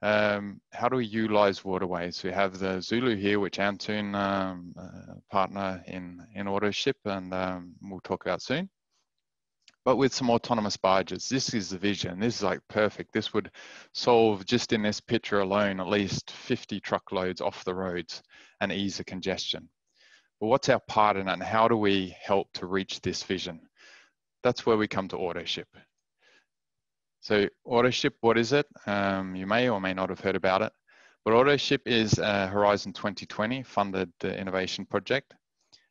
E: Um, how do we utilize waterways? We have the Zulu here, which Antoon, um, uh, partner in, in Autoship, and um, we'll talk about soon but with some autonomous barges. This is the vision. This is like perfect. This would solve just in this picture alone at least 50 truckloads off the roads and ease the congestion. But what's our part in it and how do we help to reach this vision? That's where we come to Autoship. So Autoship, what is it? Um, you may or may not have heard about it. But Autoship is a Horizon 2020 funded uh, innovation project.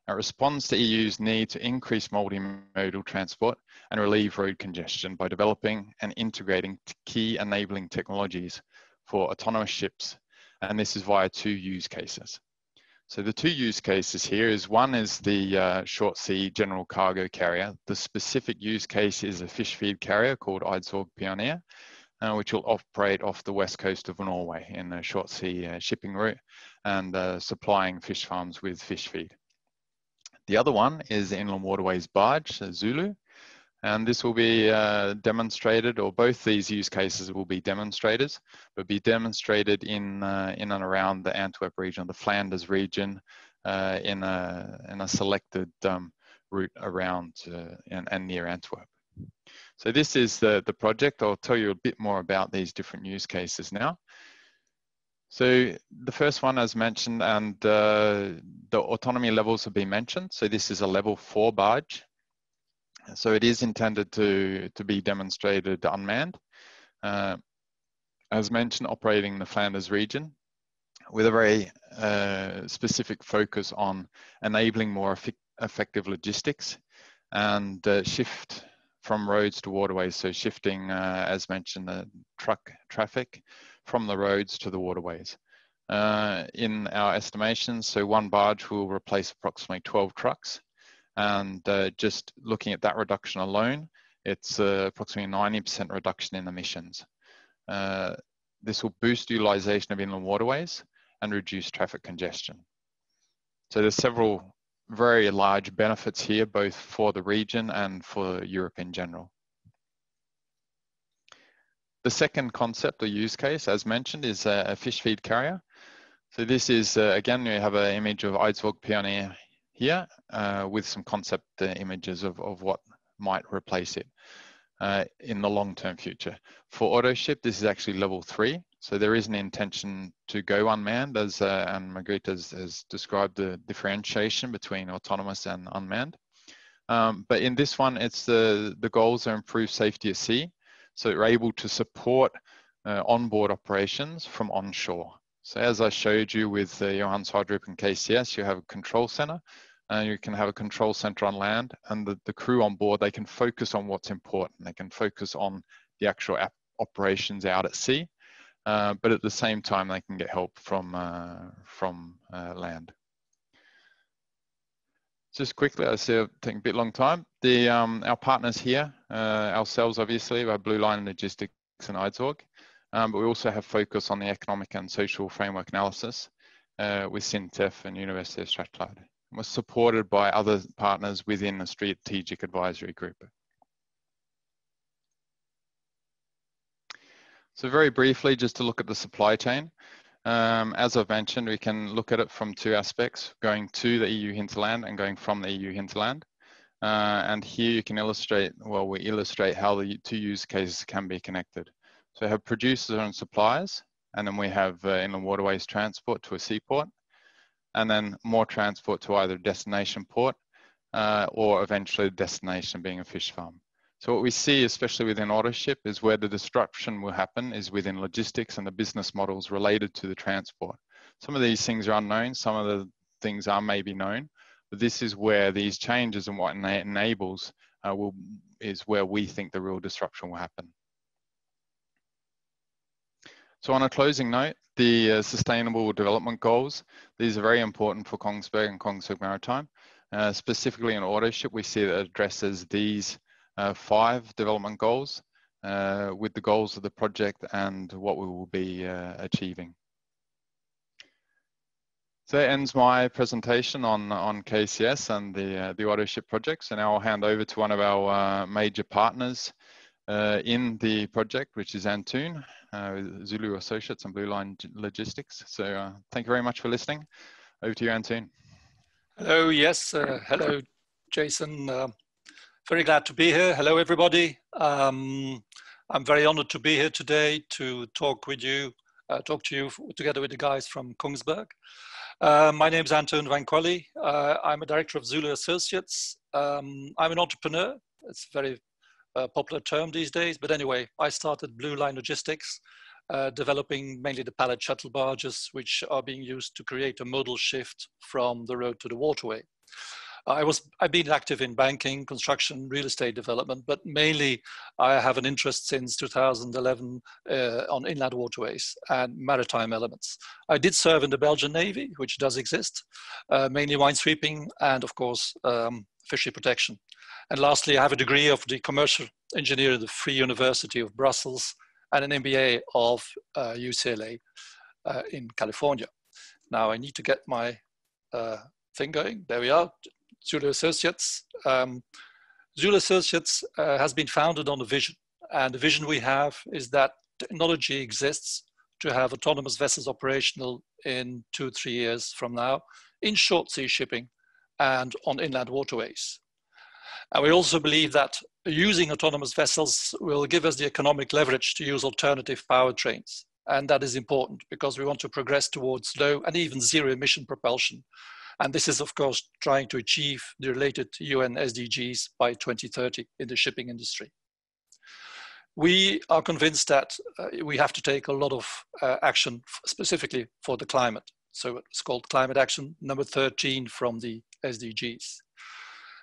E: It responds to EU's need to increase multimodal transport and relieve road congestion by developing and integrating key enabling technologies for autonomous ships. And this is via two use cases. So the two use cases here is one is the uh, short sea general cargo carrier. The specific use case is a fish feed carrier called Eidsvåg Pioneer, uh, which will operate off the west coast of Norway in a short sea uh, shipping route and uh, supplying fish farms with fish feed. The other one is Inland Waterways barge, Zulu, and this will be uh, demonstrated, or both these use cases will be demonstrators, but be demonstrated in, uh, in and around the Antwerp region, the Flanders region, uh, in, a, in a selected um, route around uh, and, and near Antwerp. So this is the, the project. I'll tell you a bit more about these different use cases now. So the first one, as mentioned, and uh, the autonomy levels have been mentioned. So this is a level four barge. So it is intended to, to be demonstrated unmanned. Uh, as mentioned, operating in the Flanders region with a very uh, specific focus on enabling more effective logistics and uh, shift from roads to waterways. So shifting, uh, as mentioned, the truck traffic from the roads to the waterways. Uh, in our estimations, so one barge will replace approximately 12 trucks. And uh, just looking at that reduction alone, it's uh, approximately 90% reduction in emissions. Uh, this will boost utilization of inland waterways and reduce traffic congestion. So there's several very large benefits here, both for the region and for Europe in general. The second concept or use case, as mentioned, is a, fish feed carrier. So this is, uh, again, we have an image of Eidsvåg Pioneer here uh, with some concept uh, images of, of what might replace it uh, in the long-term future. For AutoShip, this is actually level three. So there is an intention to go unmanned, as uh, Anne Margrethe has, has, described the differentiation between autonomous and unmanned. Um, but in this one, it's the, the goals are improved safety at sea. So we're able to support uh, onboard operations from onshore. So as I showed you with uh, Johan Sverdrup and KCS, you have a control center, and you can have a control center on land, and the, the crew on board, they can focus on what's important. They can focus on the actual operations out at sea, uh, but at the same time, they can get help from, uh, from uh, land. Just quickly, I see it taking a bit long time. The, um, our partners here, uh, ourselves obviously, we have Blue Line Logistics and Eidsvåg, um, but we also have focus on the economic and social framework analysis uh, with SINTEF and University of Strathclyde. We're supported by other partners within the strategic advisory group. So very briefly, just to look at the supply chain. Um, as I've mentioned, we can look at it from two aspects, going to the EU hinterland and going from the EU hinterland. Uh, and here you can illustrate, well, we illustrate how the two use cases can be connected. So we have producers and suppliers, and then we have uh, inland waterways transport to a seaport, and then more transport to either destination port uh, or eventually destination being a fish farm. So what we see, especially within AutoShip, is where the disruption will happen is within logistics and the business models related to the transport. Some of these things are unknown, some of the things are maybe known, but this is where these changes and what enables uh, will, is where we think the real disruption will happen. So on a closing note, the uh, Sustainable Development Goals, these are very important for Kongsberg and Kongsberg Maritime. Uh, specifically in AutoShip, we see that it addresses these five development goals uh, with the goals of the project and what we will be uh, achieving. So that ends my presentation on, on KCS and the, uh, the AutoShip project. So now I'll hand over to one of our uh, major partners uh, in the project, which is Antoon, Zulu Associates and Blue Line Logistics. So thank you very much for listening. Over to you, Antoon.
F: Hello, yes, hello, Jason. Very glad to be here. Hello, everybody. Um, I'm very honored to be here today to talk with you, uh, talk to you together with the guys from Kongsberg. Uh, my name is Antoon Van Coillie. Uh, I'm a director of Zulu Associates. Um, I'm an entrepreneur. It's a very uh, popular term these days. But anyway, I started Blue Line Logistics, uh, developing mainly the pallet shuttle barges, which are being used to create a modal shift from the road to the waterway. I was I've been active in banking, construction, real estate development, but mainly I have an interest since 2011 uh, on inland waterways and maritime elements. I did serve in the Belgian Navy, which does exist, uh, mainly minesweeping and of course um, fishery protection. And lastly, I have a degree of the commercial engineer at the Free University of Brussels and an MBA of uh, UCLA uh, in California. Now I need to get my uh, thing going. There we are, Zulu Associates. Um, Zulu Associates uh, has been founded on a vision. And the vision we have is that technology exists to have autonomous vessels operational in two, three years from now in short sea shipping and on inland waterways. And we also believe that using autonomous vessels will give us the economic leverage to use alternative powertrains. And that is important because we want to progress towards low and even zero emission propulsion. And this is, of course, trying to achieve the related UN SDGs by 2030 in the shipping industry. We are convinced that uh, we have to take a lot of uh, action specifically for the climate. So it's called climate action number 13 from the SDGs.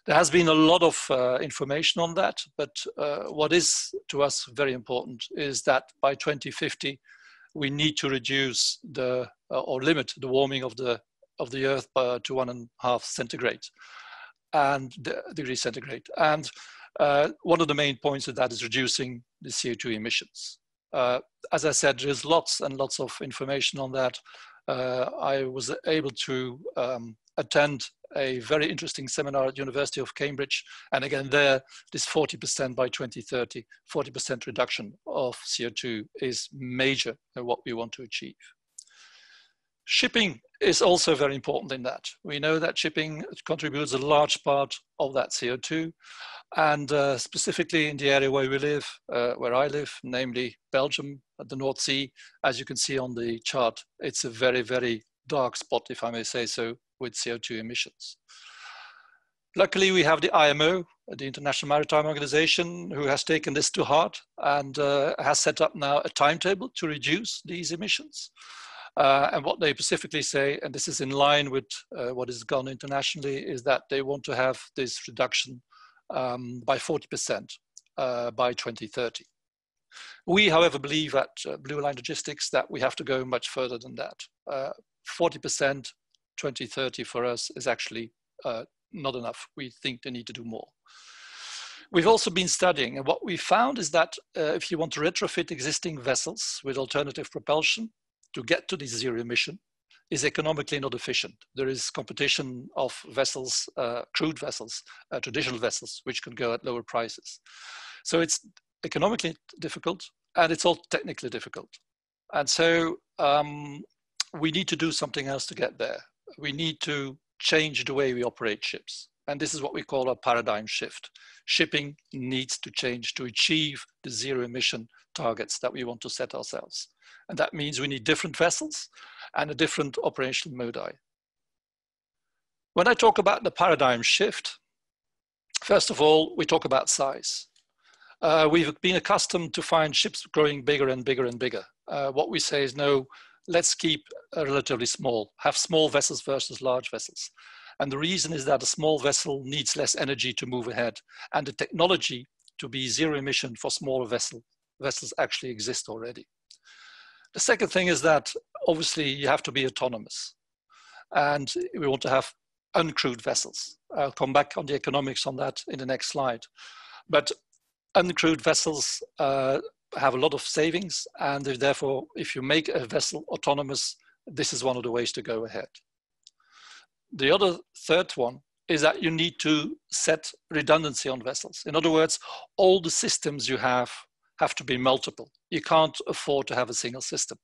F: There has been a lot of uh, information on that, but uh, what is to us very important is that by 2050, we need to reduce the uh, or limit the warming of the of the Earth to one and a half centigrade and degrees centigrade. And uh, one of the main points of that is reducing the CO2 emissions. Uh, as I said, there's lots and lots of information on that. Uh, I was able to um, attend a very interesting seminar at University of Cambridge. And again, there, this 40% by 2030, 40% reduction of CO2 is major in what we want to achieve. Shipping is also very important in that. We know that shipping contributes a large part of that CO2. And uh, specifically in the area where we live, uh, where I live, namely Belgium at the North Sea, as you can see on the chart, it's a very, very dark spot, if I may say so, with CO2 emissions. Luckily, we have the IMO, the International Maritime Organization, who has taken this to heart and uh, has set up now a timetable to reduce these emissions. Uh, and what they specifically say, and this is in line with uh, what is gone internationally, is that they want to have this reduction um, by 40% uh, by 2030. We, however, believe at uh, Blue Line Logistics that we have to go much further than that. 40% uh, 2030 for us is actually uh, not enough. We think they need to do more. We've also been studying, and what we found is that uh, if you want to retrofit existing vessels with alternative propulsion, to get to this zero emission is economically not efficient. There is competition of vessels, uh, crewed vessels, uh, traditional vessels, which can go at lower prices. So it's economically difficult and it's all technically difficult. And so um, we need to do something else to get there. We need to change the way we operate ships. And this is what we call a paradigm shift. Shipping needs to change to achieve the zero emission targets that we want to set ourselves. And that means we need different vessels and a different operational modi. When I talk about the paradigm shift, first of all, we talk about size. Uh, we've been accustomed to find ships growing bigger and bigger and bigger. Uh, what we say is no, let's keep relatively small, have small vessels versus large vessels. And the reason is that a small vessel needs less energy to move ahead. And the technology to be zero emission for smaller vessel, vessels actually exist already. The second thing is that obviously you have to be autonomous. And we want to have uncrewed vessels. I'll come back on the economics on that in the next slide. But uncrewed vessels uh, have a lot of savings, and therefore, if you make a vessel autonomous, this is one of the ways to go ahead. The other third one is that you need to set redundancy on vessels. In other words, all the systems you have have to be multiple. You can't afford to have a single system.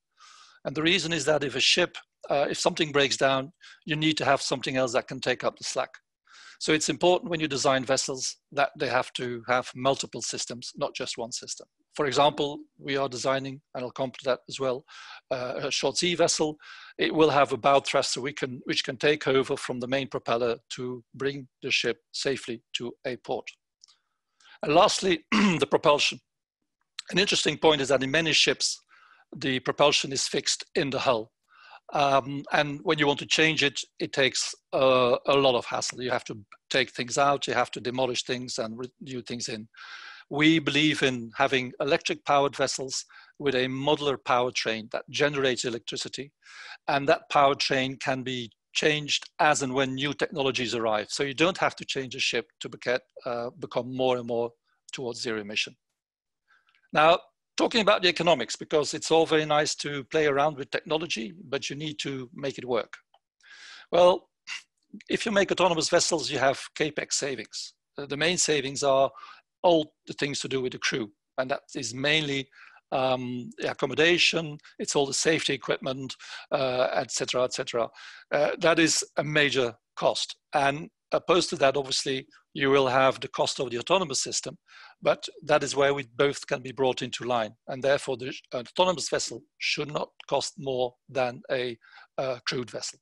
F: And the reason is that if a ship, uh, if something breaks down, you need to have something else that can take up the slack. So it's important when you design vessels that they have to have multiple systems, not just one system. For example, we are designing, and I'll come to that as well, uh, a short sea vessel. It will have a bow thruster we can, which can take over from the main propeller to bring the ship safely to a port. And lastly, [clears throat] the propulsion. An interesting point is that in many ships, the propulsion is fixed in the hull. Um, and when you want to change it, it takes uh, a lot of hassle. You have to take things out, you have to demolish things and new things in. We believe in having electric powered vessels with a modular powertrain that generates electricity. And that powertrain can be changed as and when new technologies arrive. So you don't have to change a ship to uh, become more and more towards zero emission. Now, talking about the economics, because it's all very nice to play around with technology, but you need to make it work. Well, if you make autonomous vessels, you have capex savings. The main savings are all the things to do with the crew, and that is mainly um, accommodation, it's all the safety equipment, etc., uh, etc. Et uh, that is a major cost. And opposed to that, obviously, you will have the cost of the autonomous system, but that is where we both can be brought into line. And therefore, the autonomous vessel should not cost more than a, a crewed vessel.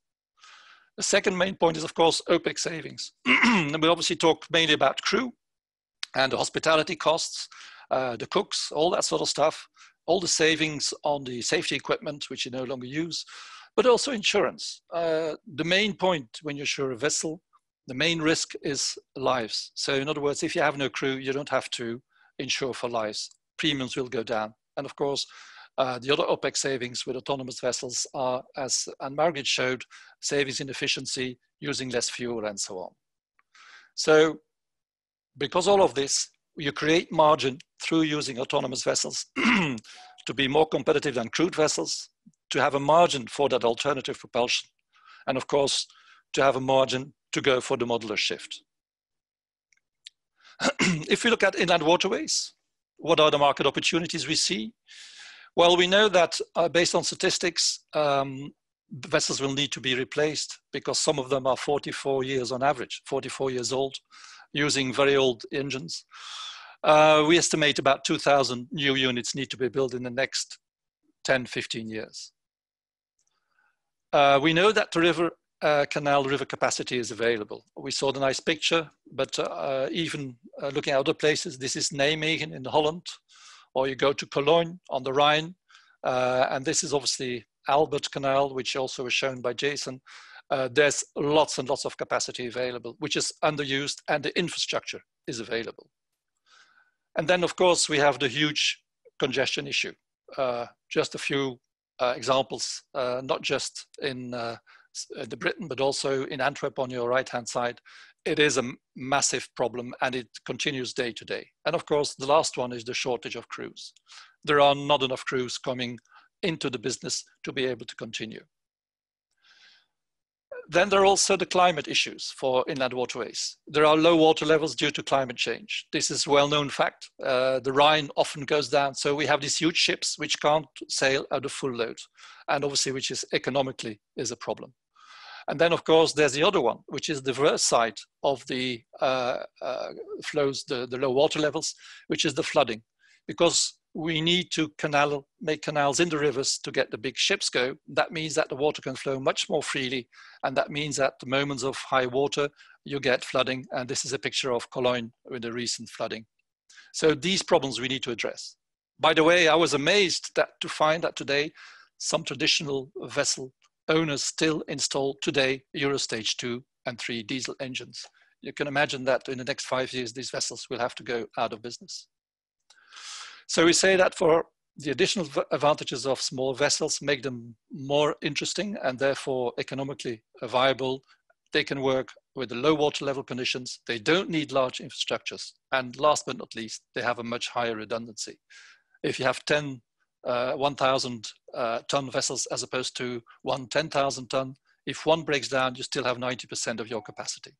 F: The second main point is, of course, OPEX savings. and [clears throat] we obviously talk mainly about crew and the hospitality costs, uh, the cooks, all that sort of stuff, all the savings on the safety equipment, which you no longer use, but also insurance. Uh, the main point when you insure a vessel, the main risk is lives. So in other words, if you have no crew, you don't have to insure for lives. Premiums will go down. And of course, uh, the other OPEX savings with autonomous vessels are, as Anne Margrethe showed, savings in efficiency, using less fuel and so on. So because all of this you create margin through using autonomous vessels [clears throat] to be more competitive than crewed vessels, to have a margin for that alternative propulsion, and of course, to have a margin to go for the modular shift. [clears throat] if we look at inland waterways, what are the market opportunities we see? Well, we know that uh, based on statistics, um, vessels will need to be replaced because some of them are 44 years on average, 44 years old, using very old engines. Uh, we estimate about 2,000 new units need to be built in the next 10, 15 years. Uh, we know that the river uh, canal river capacity is available. We saw the nice picture, but uh, even uh, looking at other places, this is Nijmegen in Holland, or you go to Cologne on the Rhine, uh, and this is obviously Albert Canal, which also was shown by Jason. There's lots and lots of capacity available, which is underused, and the infrastructure is available. And then, of course, we have the huge congestion issue. Uh, just a few uh, examples, uh, not just in uh, uh, the Britain, but also in Antwerp on your right-hand side. It is a massive problem and it continues day to day. And of course, the last one is the shortage of crews. There are not enough crews coming into the business to be able to continue. Then there are also the climate issues for inland waterways. There are low water levels due to climate change. This is well-known fact. Uh, the Rhine often goes down, so we have these huge ships which can't sail at a full load, and obviously which is economically is a problem. And then, of course, there's the other one, which is the reverse side of the uh, uh, flows, the, the low water levels, which is the flooding. Because we need to canal, make canals in the rivers to get the big ships go. That means that the water can flow much more freely. And that means that the moments of high water, you get flooding. And this is a picture of Cologne with the recent flooding. So these problems we need to address. By the way, I was amazed that to find that today, some traditional vessel owners still install today Eurostage 2 and 3 diesel engines. You can imagine that in the next five years, these vessels will have to go out of business. So we say that for the additional advantages of small vessels make them more interesting and therefore economically viable. They can work with the low water level conditions. They don't need large infrastructures. And last but not least, they have a much higher redundancy. If you have 10 uh, 1,000 uh, ton vessels as opposed to one 10,000 ton, if one breaks down, you still have 90% of your capacity.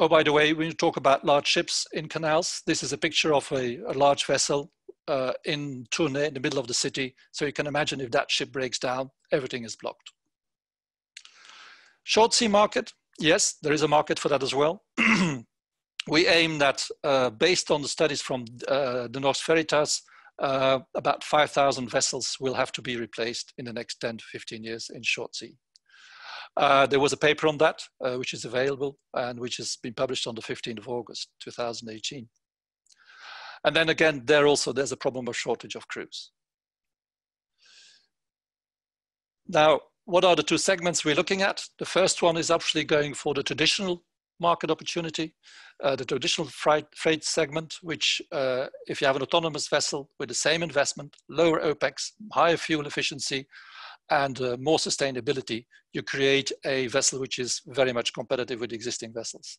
F: Oh, by the way, when you talk about large ships in canals, this is a picture of a, a large vessel uh, in Tournai, in the middle of the city. So you can imagine if that ship breaks down, everything is blocked. Short sea market, yes, there is a market for that as well. [clears throat] we aim that uh, based on the studies from uh, the Norsk Veritas, uh, about 5,000 vessels will have to be replaced in the next 10 to 15 years in short sea. Uh, there was a paper on that, uh, which is available and which has been published on the 15th of August, 2018. And then again, there also, there's a problem of shortage of crews. Now, what are the two segments we're looking at? The first one is actually going for the traditional market opportunity, uh, the traditional freight, freight segment, which uh, if you have an autonomous vessel with the same investment, lower OPEX, higher fuel efficiency, and uh, more sustainability, you create a vessel which is very much competitive with existing vessels.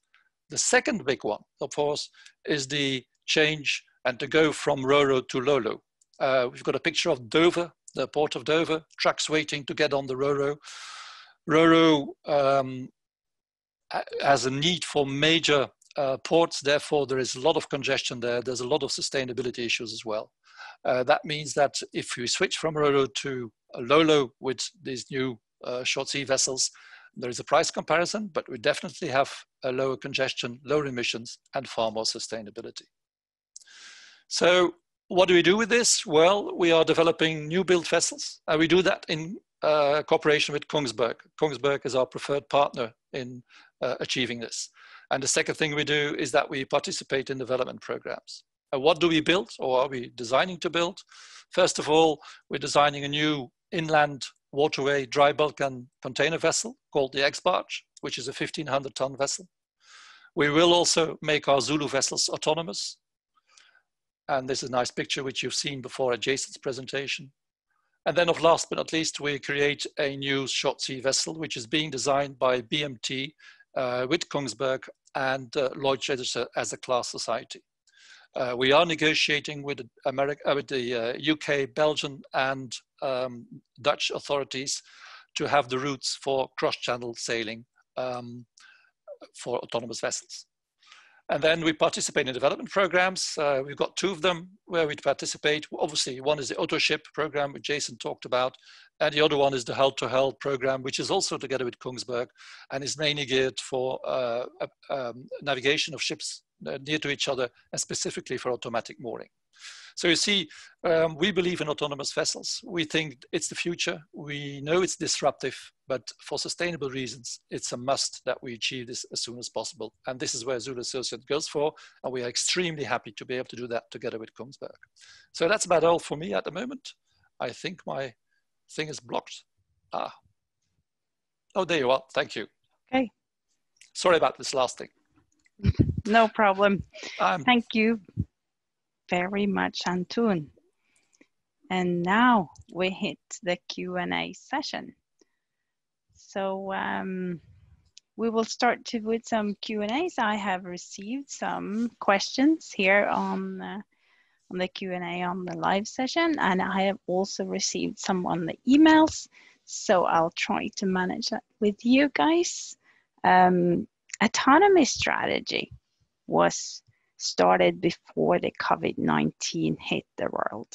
F: The second big one, of course, is the change and to go from RoRo to Lolo. Uh, we've got a picture of Dover, the port of Dover, trucks waiting to get on the RoRo. RoRo um, has a need for major uh, ports, therefore there is a lot of congestion there. There's a lot of sustainability issues as well. Uh, that means that if we switch from RoRo to Lolo with these new uh, short sea vessels, there is a price comparison, but we definitely have a lower congestion, lower emissions, and far more sustainability. So what do we do with this? Well, we are developing new build vessels, and we do that in uh, cooperation with Kongsberg. Kongsberg is our preferred partner in uh, achieving this. And the second thing we do is that we participate in development programs. And what do we build or are we designing to build? First of all, we're designing a new inland waterway dry bulk and container vessel called the X-Barge, which is a 1500 ton vessel. We will also make our Zulu vessels autonomous. And this is a nice picture which you've seen before at Jason's presentation. And then of last but not least, we create a new short sea vessel, which is being designed by BMT uh, with Kongsberg and uh, Lloyd's Register as a class society. Uh, we are negotiating with, America, uh, with the UK, uh, Belgian, and um, Dutch authorities to have the routes for cross-channel sailing um, for autonomous vessels. And then we participate in development programs. Uh, we've got two of them where we participate. Obviously, one is the AutoShip program, which Jason talked about, and the other one is the Hull to Hull program, which is also together with Kongsberg and is mainly geared for uh, um, navigation of ships uh, near to each other and specifically for automatic mooring. So you see, um, we believe in autonomous vessels. We think it's the future. We know it's disruptive, but for sustainable reasons, it's a must that we achieve this as soon as possible. And this is where Zulu Associate goes for. And we are extremely happy to be able to do that together with Kongsberg. So that's about all for me at the moment. I think my thing is blocked. Ah. Oh, there you are. Thank you.
A: Okay.
F: Sorry about this last thing.
A: No problem.
F: Um,
A: Thank you very much, Antoon. And now we hit the Q&A session. So um, we will start to, with some Q&As. I have received some questions here on, uh, on the Q&A on the live session, and I have also received some on the emails. So I'll try to manage that with you guys. Um, autonomy strategy was started before the COVID 19 hit the world.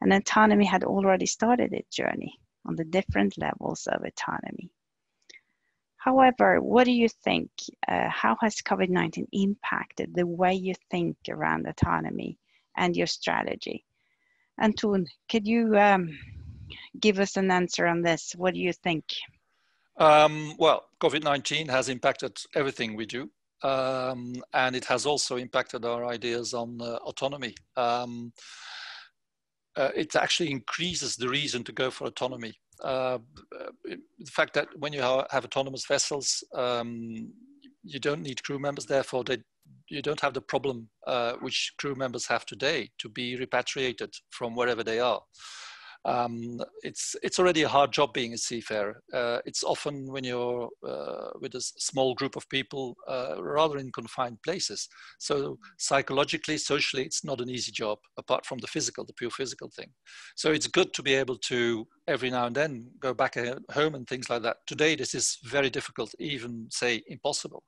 A: And autonomy had already started its journey on the different levels of autonomy. However, what do you think? Uh, how has COVID 19 impacted the way you think around autonomy and your strategy? Antoon, could you um, give us an answer on this? What do you think?
F: Um, well, COVID 19 has impacted everything we do um, and it has also impacted our ideas on uh, autonomy. Um, uh, it actually increases the reason to go for autonomy. Uh, the fact that when you have autonomous vessels, um, you don't need crew members, therefore they, you don't have the problem uh, which crew members have today to be repatriated from wherever they are um, it's it's already a hard job being a seafarer. Uh, it's often when you're uh, with a small group of people, uh, rather in confined places. So psychologically, socially, it's not an easy job, apart from the physical, the pure physical thing. So it's good to be able to every now and then go back home and things like that. Today, this is very difficult, even say impossible.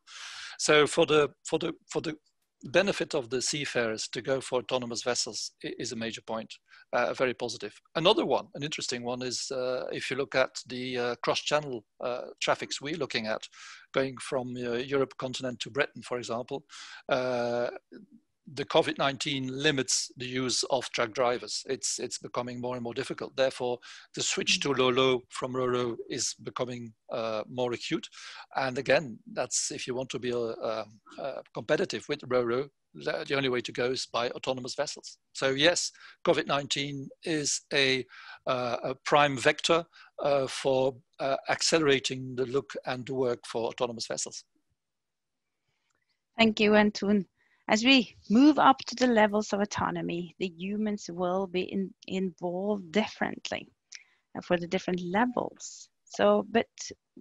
F: So for the for the for the benefit of the seafarers to go for autonomous vessels is a major point, uh, very positive. Another one, an interesting one, is uh, if you look at the uh, cross-channel uh, traffics we're looking at, going from uh, Europe continent to Britain, for example, uh, the COVID-19 limits the use of truck drivers. It's, it's becoming more and more difficult. Therefore, the switch to Lolo from Roro is becoming uh, more acute. And again, that's if you want to be uh, uh, competitive with Roro, the only way to go is by autonomous vessels. So yes, COVID-19 is a, uh, a, prime vector uh, for uh, accelerating the look and the work for autonomous vessels.
A: Thank you, Antoon. As we move up to the levels of autonomy, the humans will be in, involved differently for the different levels. So, but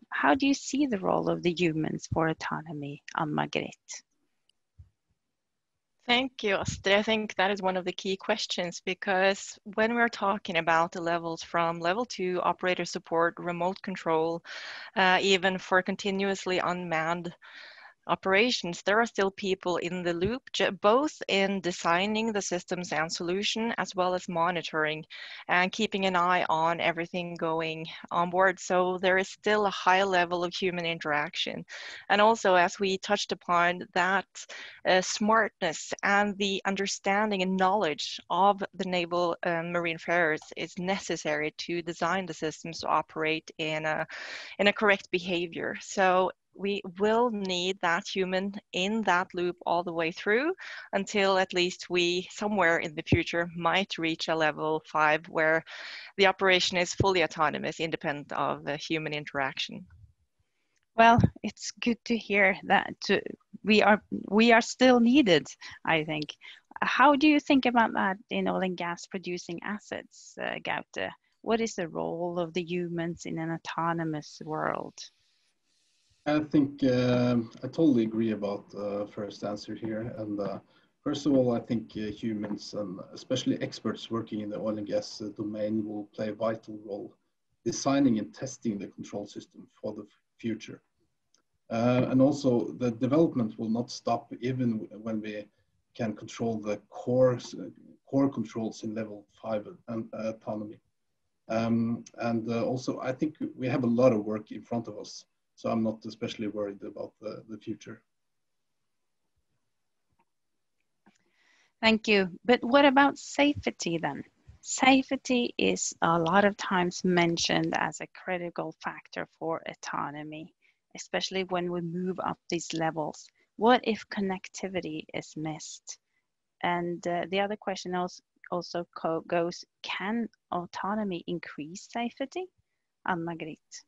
A: how do you see the role of the humans for autonomy, Anne Margrethe?
B: Thank you, Astrid. I think that is one of the key questions because when we're talking about the levels from level two, operator support, remote control, uh, even for continuously unmanned operations, there are still people in the loop, both in designing the systems and solution, as well as monitoring and keeping an eye on everything going on board. So there is still a high level of human interaction. And also, as we touched upon, that uh, smartness and the understanding and knowledge of the naval and marine affairs is necessary to design the systems to operate in a, in a correct behavior. So we will need that human in that loop all the way through until at least we somewhere in the future might reach a level five where the operation is fully autonomous independent of the human interaction.
A: Well it's good to hear that we are we are still needed i think. How do you think about that in oil and gas producing assets uh, what is the role of the humans in an autonomous world
D: I think uh, I totally agree about the uh, first answer here. And uh, first of all, I think uh, humans and especially experts working in the oil and gas uh, domain will play a vital role designing and testing the control system for the future. Uh, and also the development will not stop even when we can control the core, core controls in level five and autonomy. Um, and also, I think we have a lot of work in front of us so I'm not especially worried about the, the future.
A: Thank you. But what about safety then? Safety is a lot of times mentioned as a critical factor for autonomy, especially when we move up these levels. What if connectivity is missed? And uh, the other question also, also goes, can autonomy increase safety? Anne Margrethe.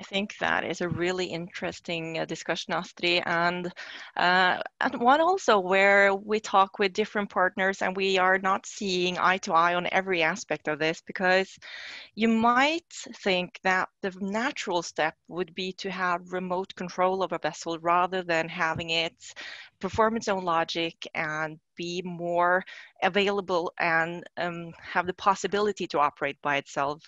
B: I think that is a really interesting uh, discussion, Astrid, and uh, and one also where we talk with different partners and we are not seeing eye to eye on every aspect of this because you might think that the natural step would be to have remote control of a vessel rather than having it perform its own logic and be more available and um, have the possibility to operate by itself.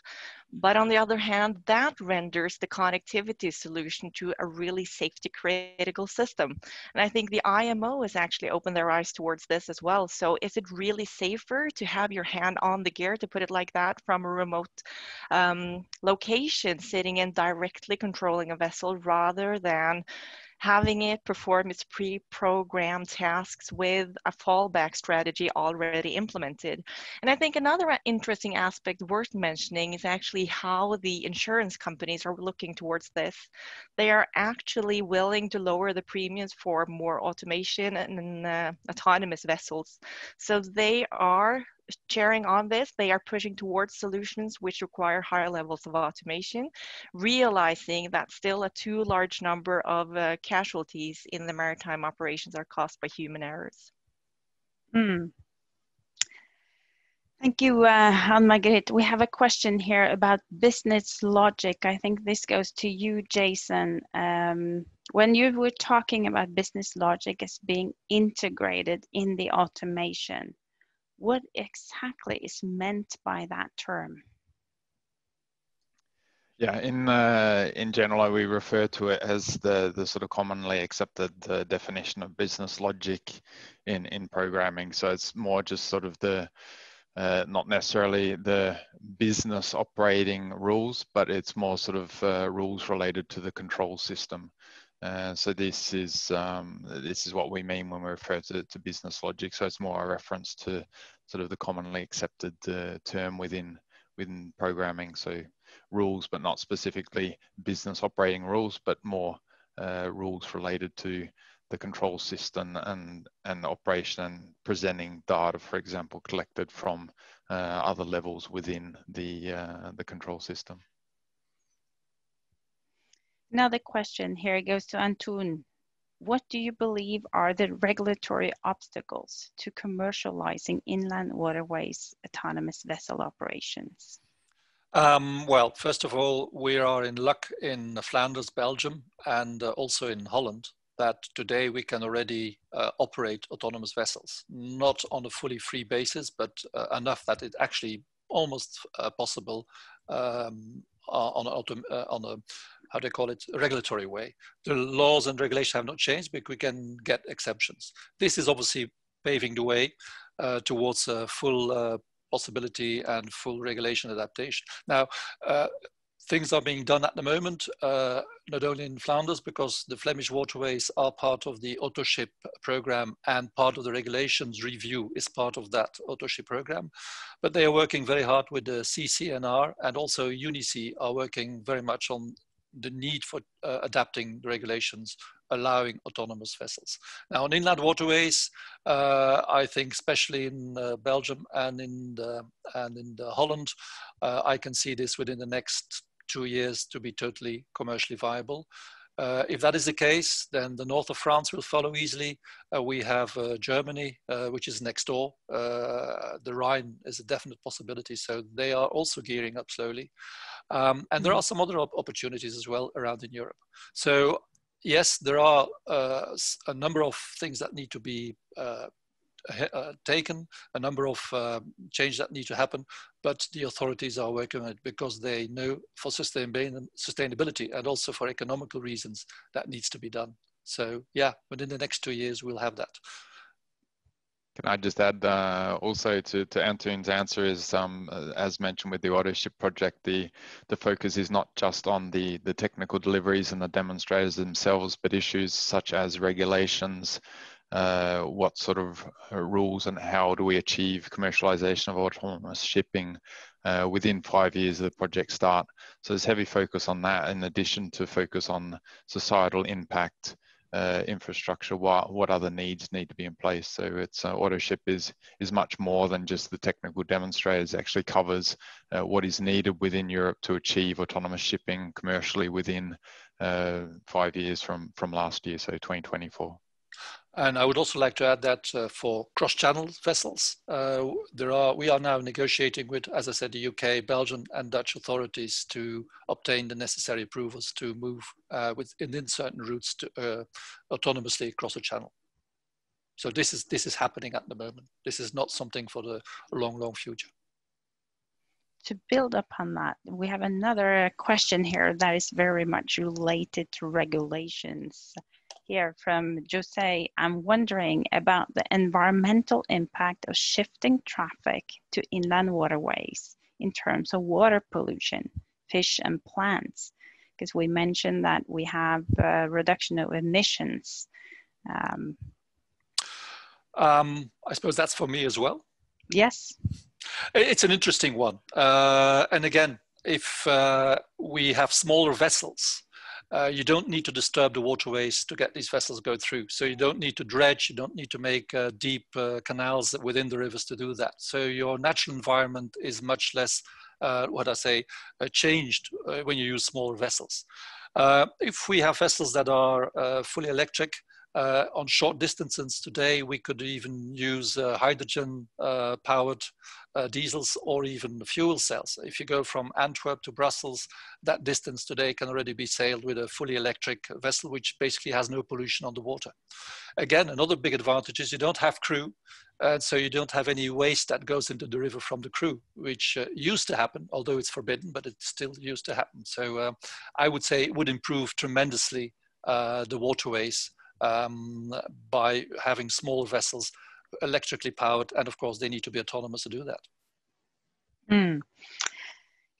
B: But on the other hand, that renders the connectivity solution to a really safety critical system. And I think the IMO has actually opened their eyes towards this as well. So is it really safer to have your hand on the gear, to put it like that, from a remote um, location, sitting and directly controlling a vessel rather than having it perform its pre-programmed tasks with a fallback strategy already implemented. And I think another interesting aspect worth mentioning is actually how the insurance companies are looking towards this. They are actually willing to lower the premiums for more automation and uh, autonomous vessels. So they are sharing on this, they are pushing towards solutions which require higher levels of automation, realizing that still a too large number of uh, casualties in the maritime operations are caused by human errors.
A: Mm. Thank you, uh, Anne Margrethe. We have a question here about business logic. I think this goes to you, Jason. Um, when you were talking about business logic as being integrated in the automation, what exactly is meant by that term?
E: Yeah, in uh, in general, we refer to it as the the sort of commonly accepted uh, definition of business logic in in programming. So it's more just sort of the uh, not necessarily the business operating rules, but it's more sort of uh, rules related to the control system. Uh, so this is um, this is what we mean when we refer to, to business logic. So it's more a reference to sort of the commonly accepted uh, term within within programming. So rules, but not specifically business operating rules, but more uh, rules related to the control system and, and operation and presenting data, for example, collected from uh, other levels within the, uh, the control system.
A: Another question here goes to Antoon. What do you believe are the regulatory obstacles to commercializing inland waterways autonomous vessel operations?
F: Um, well, first of all, we are in luck in Flanders, Belgium, and uh, also in Holland that today we can already uh, operate autonomous vessels, not on a fully free basis, but uh, enough that it actually almost uh, possible um, on, a, uh, on a, how do they call it, regulatory way. The laws and regulations have not changed, but we can get exceptions. This is obviously paving the way uh, towards a full uh, possibility and full regulation adaptation. Now, things are being done at the moment, uh, not only in Flanders, because the Flemish waterways are part of the AutoShip program and part of the regulations review is part of that AutoShip program. But they are working very hard with the CCNR and also UNECE are working very much on the need for uh, adapting the regulations allowing autonomous vessels. Now on inland waterways, uh, I think especially in uh, Belgium and in the, and in Holland, uh, I can see this within the next two years to be totally commercially viable. Uh, if that is the case, then the north of France will follow easily. Uh, we have uh, Germany, uh, which is next door. Uh, the Rhine is a definite possibility, so they are also gearing up slowly. Um, and there are some other op opportunities as well around in Europe. So yes, there are uh, a number of things that need to be uh, taken, a number of uh, changes that need to happen, but the authorities are working on it because they know for sustainability and also for economical reasons that needs to be done. So yeah, within the next two years, we'll have that.
E: Can I just add uh, also to, to Antoon's answer is, um, uh, as mentioned with the AutoShip project, the, the focus is not just on the, the technical deliveries and the demonstrators themselves, but issues such as regulations, uh, what sort of uh, rules and how do we achieve commercialization of autonomous shipping uh, within five years of the project start. So there's heavy focus on that in addition to focus on societal impact, uh, infrastructure, what, what other needs need to be in place. So it's uh, AutoShip is, is much more than just the technical demonstrators, it actually covers uh, what is needed within Europe to achieve autonomous shipping commercially within five years from, from last year, so 2024.
F: And I would also like to add that uh, for cross-channel vessels, uh, there are we are now negotiating with, as I said, the UK, Belgian, and Dutch authorities to obtain the necessary approvals to move uh, within certain routes to uh, autonomously across a channel. So this is this is happening at the moment. This is not something for the long, long future.
A: To build upon that, we have another question here that is very much related to regulations here from Jose. I'm wondering about the environmental impact of shifting traffic to inland waterways in terms of water pollution, fish and plants, because we mentioned that we have a reduction of emissions. Um,
F: um, I suppose that's for me as well.
A: Yes.
F: It's an interesting one. Uh, and again, if uh, we have smaller vessels, uh, you don't need to disturb the waterways to get these vessels go through. So you don't need to dredge, you don't need to make uh, deep uh, canals within the rivers to do that. So your natural environment is much less, uh, what I say, uh, changed when you use smaller vessels. if we have vessels that are fully electric, uh, on short distances today, we could even use uh, hydrogen uh, powered uh, diesels or even fuel cells. If you go from Antwerp to Brussels, that distance today can already be sailed with a fully electric vessel, which basically has no pollution on the water. Again, another big advantage is you don't have crew, and so you don't have any waste that goes into the river from the crew, which uh, used to happen, although it's forbidden, but it still used to happen. So uh, I would say it would improve tremendously the waterways um, by having small vessels electrically powered and of course they need to be autonomous to do that
A: mm.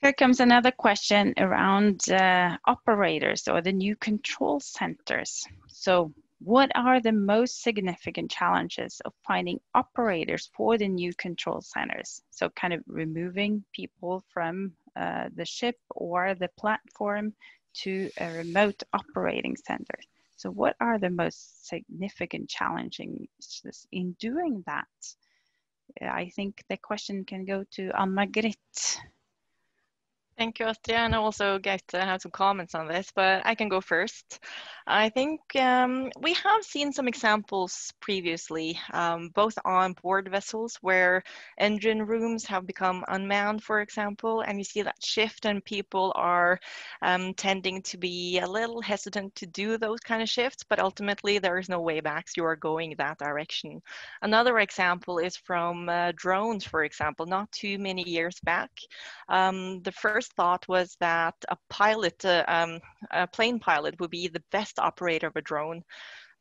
A: Here comes another question around uh, operators or the new control centers. So what are the most significant challenges of finding operators for the new control centers? So kind of removing people from uh, the ship or the platform to a remote operating center. So what are the most significant challenges in doing that? I think the question can go to Anne Margrethe.
B: Thank you, Astrid, and I also get to have some comments on this, but I can go first. I think um, we have seen some examples previously, um, both on board vessels where engine rooms have become unmanned, for example, and you see that shift and people are um, tending to be a little hesitant to do those kind of shifts, but ultimately there is no way back, so you are going that direction. Another example is from uh, drones, for example, not too many years back. Um, the first first thought was that a pilot, uh, um, a plane pilot would be the best operator of a drone.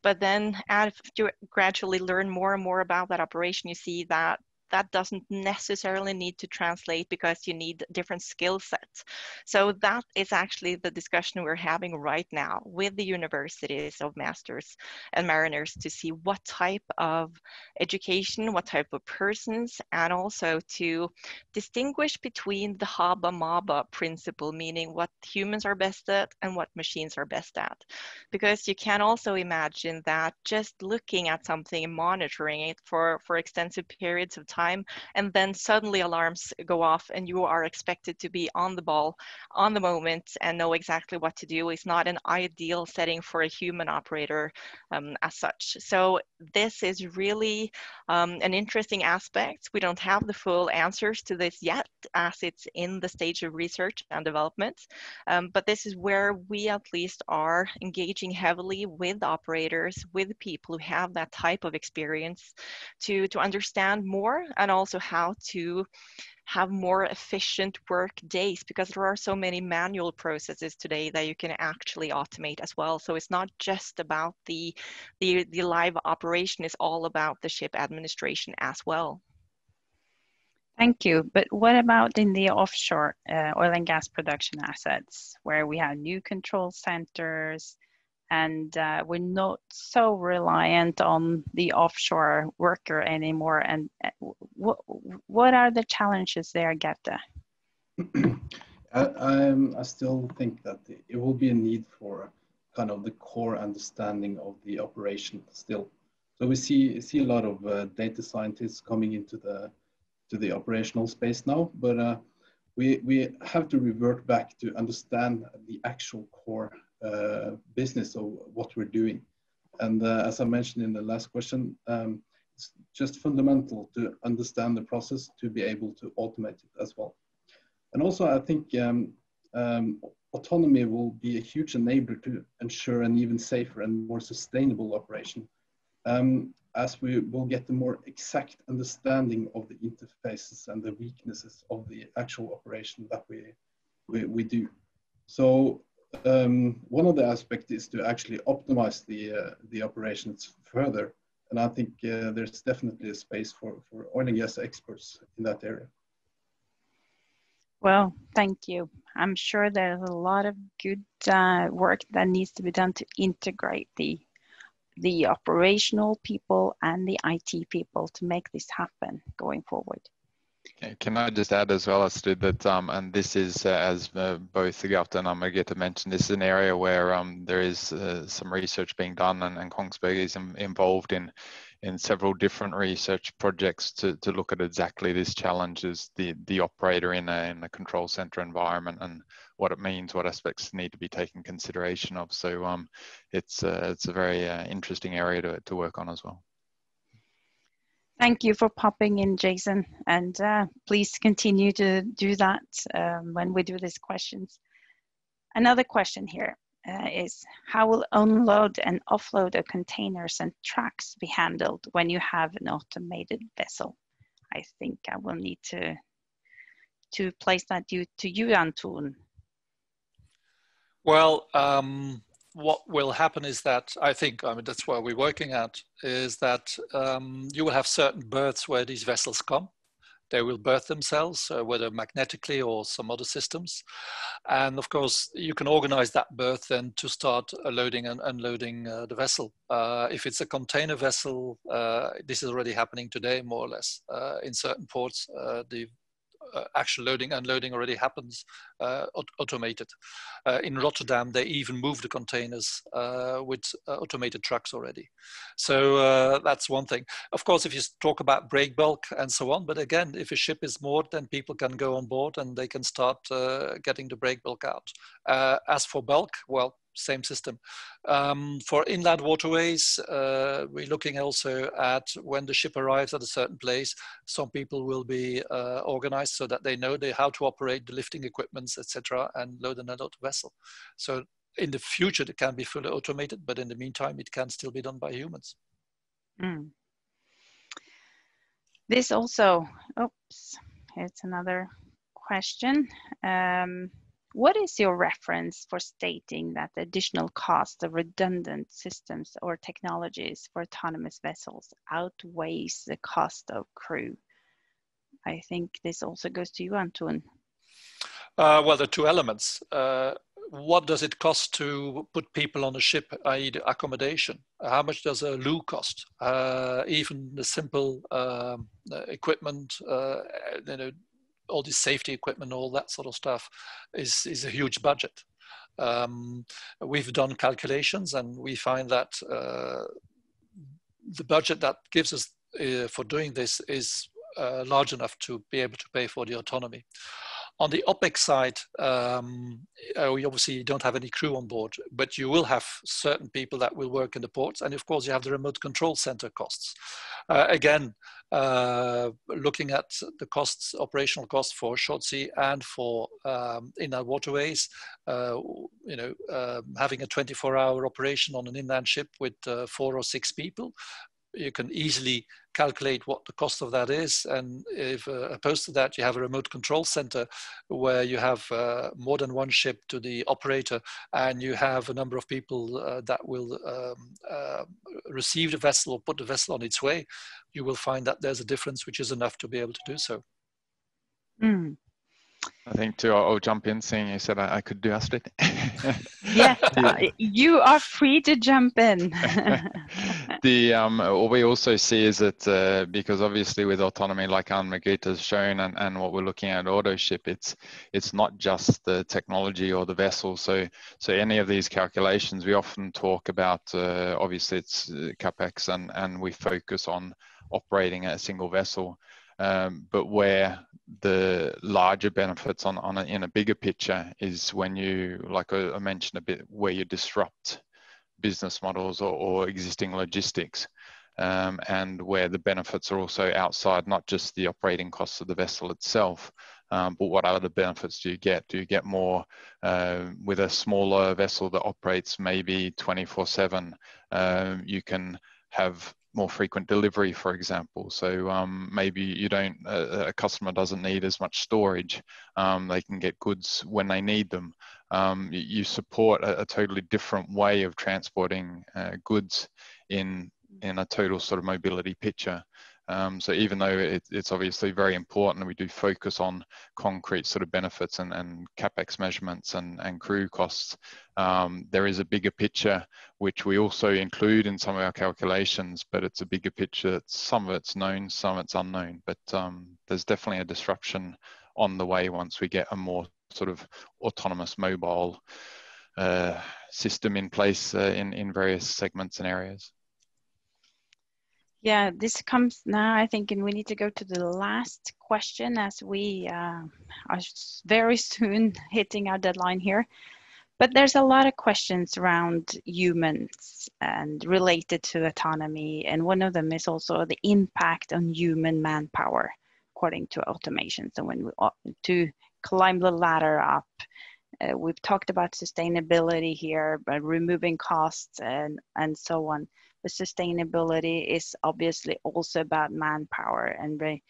B: But then as you gradually learn more and more about that operation, you see that that doesn't necessarily need to translate because you need different skill sets. So that is actually the discussion we're having right now with the universities of masters and mariners to see what type of education, what type of persons, and also to distinguish between the Haba Maba principle, meaning what humans are best at and what machines are best at. Because you can also imagine that just looking at something and monitoring it for, for extensive periods of time time and then suddenly alarms go off and you are expected to be on the ball on the moment and know exactly what to do. Is not an ideal setting for a human operator um, as such. So this is really um, an interesting aspect. We don't have the full answers to this yet as it's in the stage of research and development um, but this is where we at least are engaging heavily with operators with people who have that type of experience to to understand more and also how to have more efficient work days because there are so many manual processes today that you can actually automate as well so it's not just about the the, the live operation it's all about the ship administration as well
A: Thank you. But what about in the offshore uh, oil and gas production assets where we have new control centers, and uh, we're not so reliant on the offshore worker anymore. And uh, what what are the challenges there, Gerte? [clears throat]
D: I, I still think that it will be a need for kind of the core understanding of the operation still. So we see see a lot of uh, data scientists coming into the to the operational space now, but uh, we we have to revert back to understand the actual core business of what we're doing. And uh, as I mentioned in the last question, um, it's just fundamental to understand the process to be able to automate it as well. And also, I think um, um, autonomy will be a huge enabler to ensure an even safer and more sustainable operation, um, as we will get a more exact understanding of the interfaces and the weaknesses of the actual operation that we, we, we do. So um, one of the aspects is to actually optimize the uh, the operations further, and I think uh, there's definitely a space for for oil and gas experts in that area.
A: Well, thank you. I'm sure there's a lot of good uh, work that needs to be done to integrate the the operational people and the IT people to make this happen going forward.
E: Can I just add as well, Astrid, that um, and this is uh, as uh, both Garte and Margrethe mentioned, this is an area where um, there is uh, some research being done, and, and Kongsberg is in, involved in in several different research projects to, to look at exactly this challenge as the the operator in a in a control center environment and what it means, what aspects need to be taken consideration of. So um, it's uh, it's a very uh, interesting area to to work on as well.
A: Thank you for popping in, Jason, and uh, please continue to do that um, when we do these questions. Another question here uh, is how will unload and offload of containers and trucks be handled when you have an automated vessel? I think I will need to to place that to, to you, Antoon.
F: Well, um, what will happen is that I think, I mean, that's where we're working at, is that um, you will have certain berths where these vessels come. they will berth themselves, uh, whether magnetically or some other systems. And of course, you can organize that berth then to start loading and unloading uh, the vessel. Uh, if it's a container vessel, uh, this is already happening today, more or less. Uh, in certain ports, uh, the uh, actual loading and unloading already happens uh, automated. Uh, in Rotterdam, they even move the containers with automated trucks already. So that's one thing. Of course, if you talk about break bulk and so on, but again, if a ship is moored, then people can go on board and they can start getting the break bulk out. as for bulk, well, same system. Um, for inland waterways, uh, we're looking also at when the ship arrives at a certain place, some people will be uh, organized so that they know they, how to operate the lifting equipments, etc., and load and unload the vessel. So in the future, it can be fully automated, but in the meantime, it can still be done by humans.
A: Mm. This also, oops, it's another question. Um, what is your reference for stating that the additional cost of redundant systems or technologies for autonomous vessels outweighs the cost of crew? I think this also goes to you, Antoon.
F: Uh, well, are two elements. Uh, what does it cost to put people on a ship, i.e. accommodation? How much does a loo cost? Uh, even the simple um, equipment, uh, you know, all this safety equipment, all that sort of stuff, is is a huge budget. Um, we've done calculations and we find that uh, the budget that gives us uh, for doing this is uh, large enough to be able to pay for the autonomy. On the OPEX side, um, uh, we obviously don't have any crew on board, but you will have certain people that will work in the ports. And of course, you have the remote control center costs. Uh, again, uh, looking at the costs, operational costs for short sea and for um, inland waterways, uh, you know, um, having a 24 hour operation on an inland ship with uh, four or six people you can easily calculate what the cost of that is. And if uh, opposed to that, you have a remote control center where you have uh, more than one ship to the operator and you have a number of people uh, that will um, uh, receive the vessel or put the vessel on its way, you will find that there's a difference which is enough to be able to do so.
A: Mm.
E: I think too, I'll, I'll, jump in seeing you said I, I could do Astrid. [laughs]
A: yes, [laughs] uh, you are free to jump in. [laughs]
E: the um, What we also see is that uh, because obviously with autonomy, like Anne Margrethe has shown and, and what we're looking at auto ship, it's it's not just the technology or the vessel. So so any of these calculations, we often talk about, uh, obviously it's uh, CapEx and, and we focus on operating a single vessel. Um, but where the larger benefits on, on a, in a bigger picture is when you, like I mentioned a bit, where you disrupt business models or, or existing logistics. Um, and where the benefits are also outside not just the operating costs of the vessel itself, um, but what other benefits do you get? Do you get more uh, with a smaller vessel that operates maybe 24 7? Um, you can have more frequent delivery, for example. So um, maybe you don't, a, a, customer doesn't need as much storage. Um, they can get goods when they need them. Um, you support a, a, totally different way of transporting uh, goods in in a total sort of mobility picture. Um, so even though it, it's obviously very important, we do focus on concrete sort of benefits and, and capex measurements and, and crew costs. Um, there is a bigger picture which we also include in some of our calculations, but it's a bigger picture. Some of it's known, some of it's unknown. But um, there's definitely a disruption on the way once we get a more sort of autonomous mobile uh, system in place uh, in in various segments and areas.
A: Yeah, this comes now, I think, and we need to go to the last question as we uh, are very [laughs] soon hitting our deadline here. But there's a lot of questions around humans and related to autonomy. And one of them is also the impact on human manpower, according to automation. So when we uh, to climb the ladder up, uh, we've talked about sustainability here, but removing costs and, and so on sustainability is obviously also about manpower and re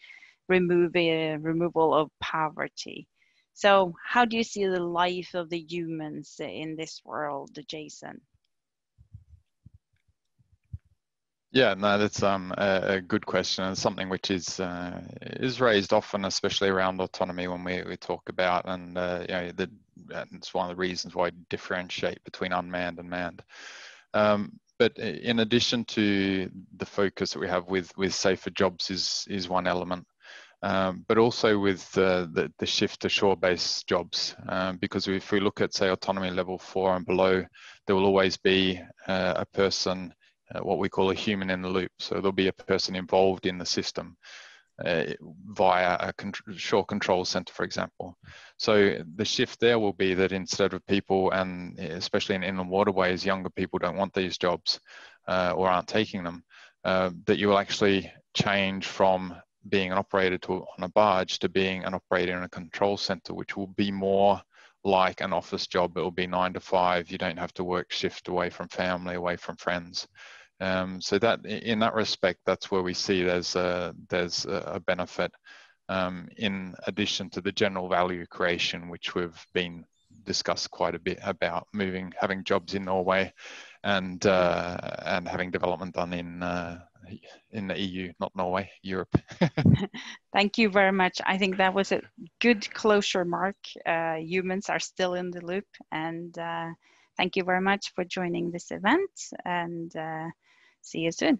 A: removing removal of poverty. So how do you see the life of the humans in this world, Jason?
E: Yeah, no, that's um, a, a, good question and something which is uh, is raised often, especially around autonomy when we, we talk about, and uh, you know, the, it's one of the reasons why I differentiate between unmanned and manned. Um, but in addition to the focus that we have with with safer jobs is is one element. Um, but also with uh, the, the shift to shore-based jobs, um, because if we look at, say, autonomy level four and below, there will always be uh, a person uh, what we call a human in the loop. So there'll be a person involved in the system uh, via a con shore control center, for example. So the shift there will be that instead of people, and especially in inland waterways, younger people don't want these jobs uh, or aren't taking them, uh, that you will actually change from being an operator to, on a barge to being an operator in a control center, which will be more like an office job. It will be nine to five. You don't have to work shift away from family, away from friends. Um, so that in that respect, that's where we see there's a, there's a benefit um, in addition to the general value creation, which we've been discussed quite a bit about moving, having jobs in Norway, and uh, and having development done in uh, in the EU, not Norway, Europe. [laughs] [laughs]
A: Thank you very much. I think that was a good closure mark. Uh, humans are still in the loop, and uh, thank you very much for joining this event. And uh, See you soon.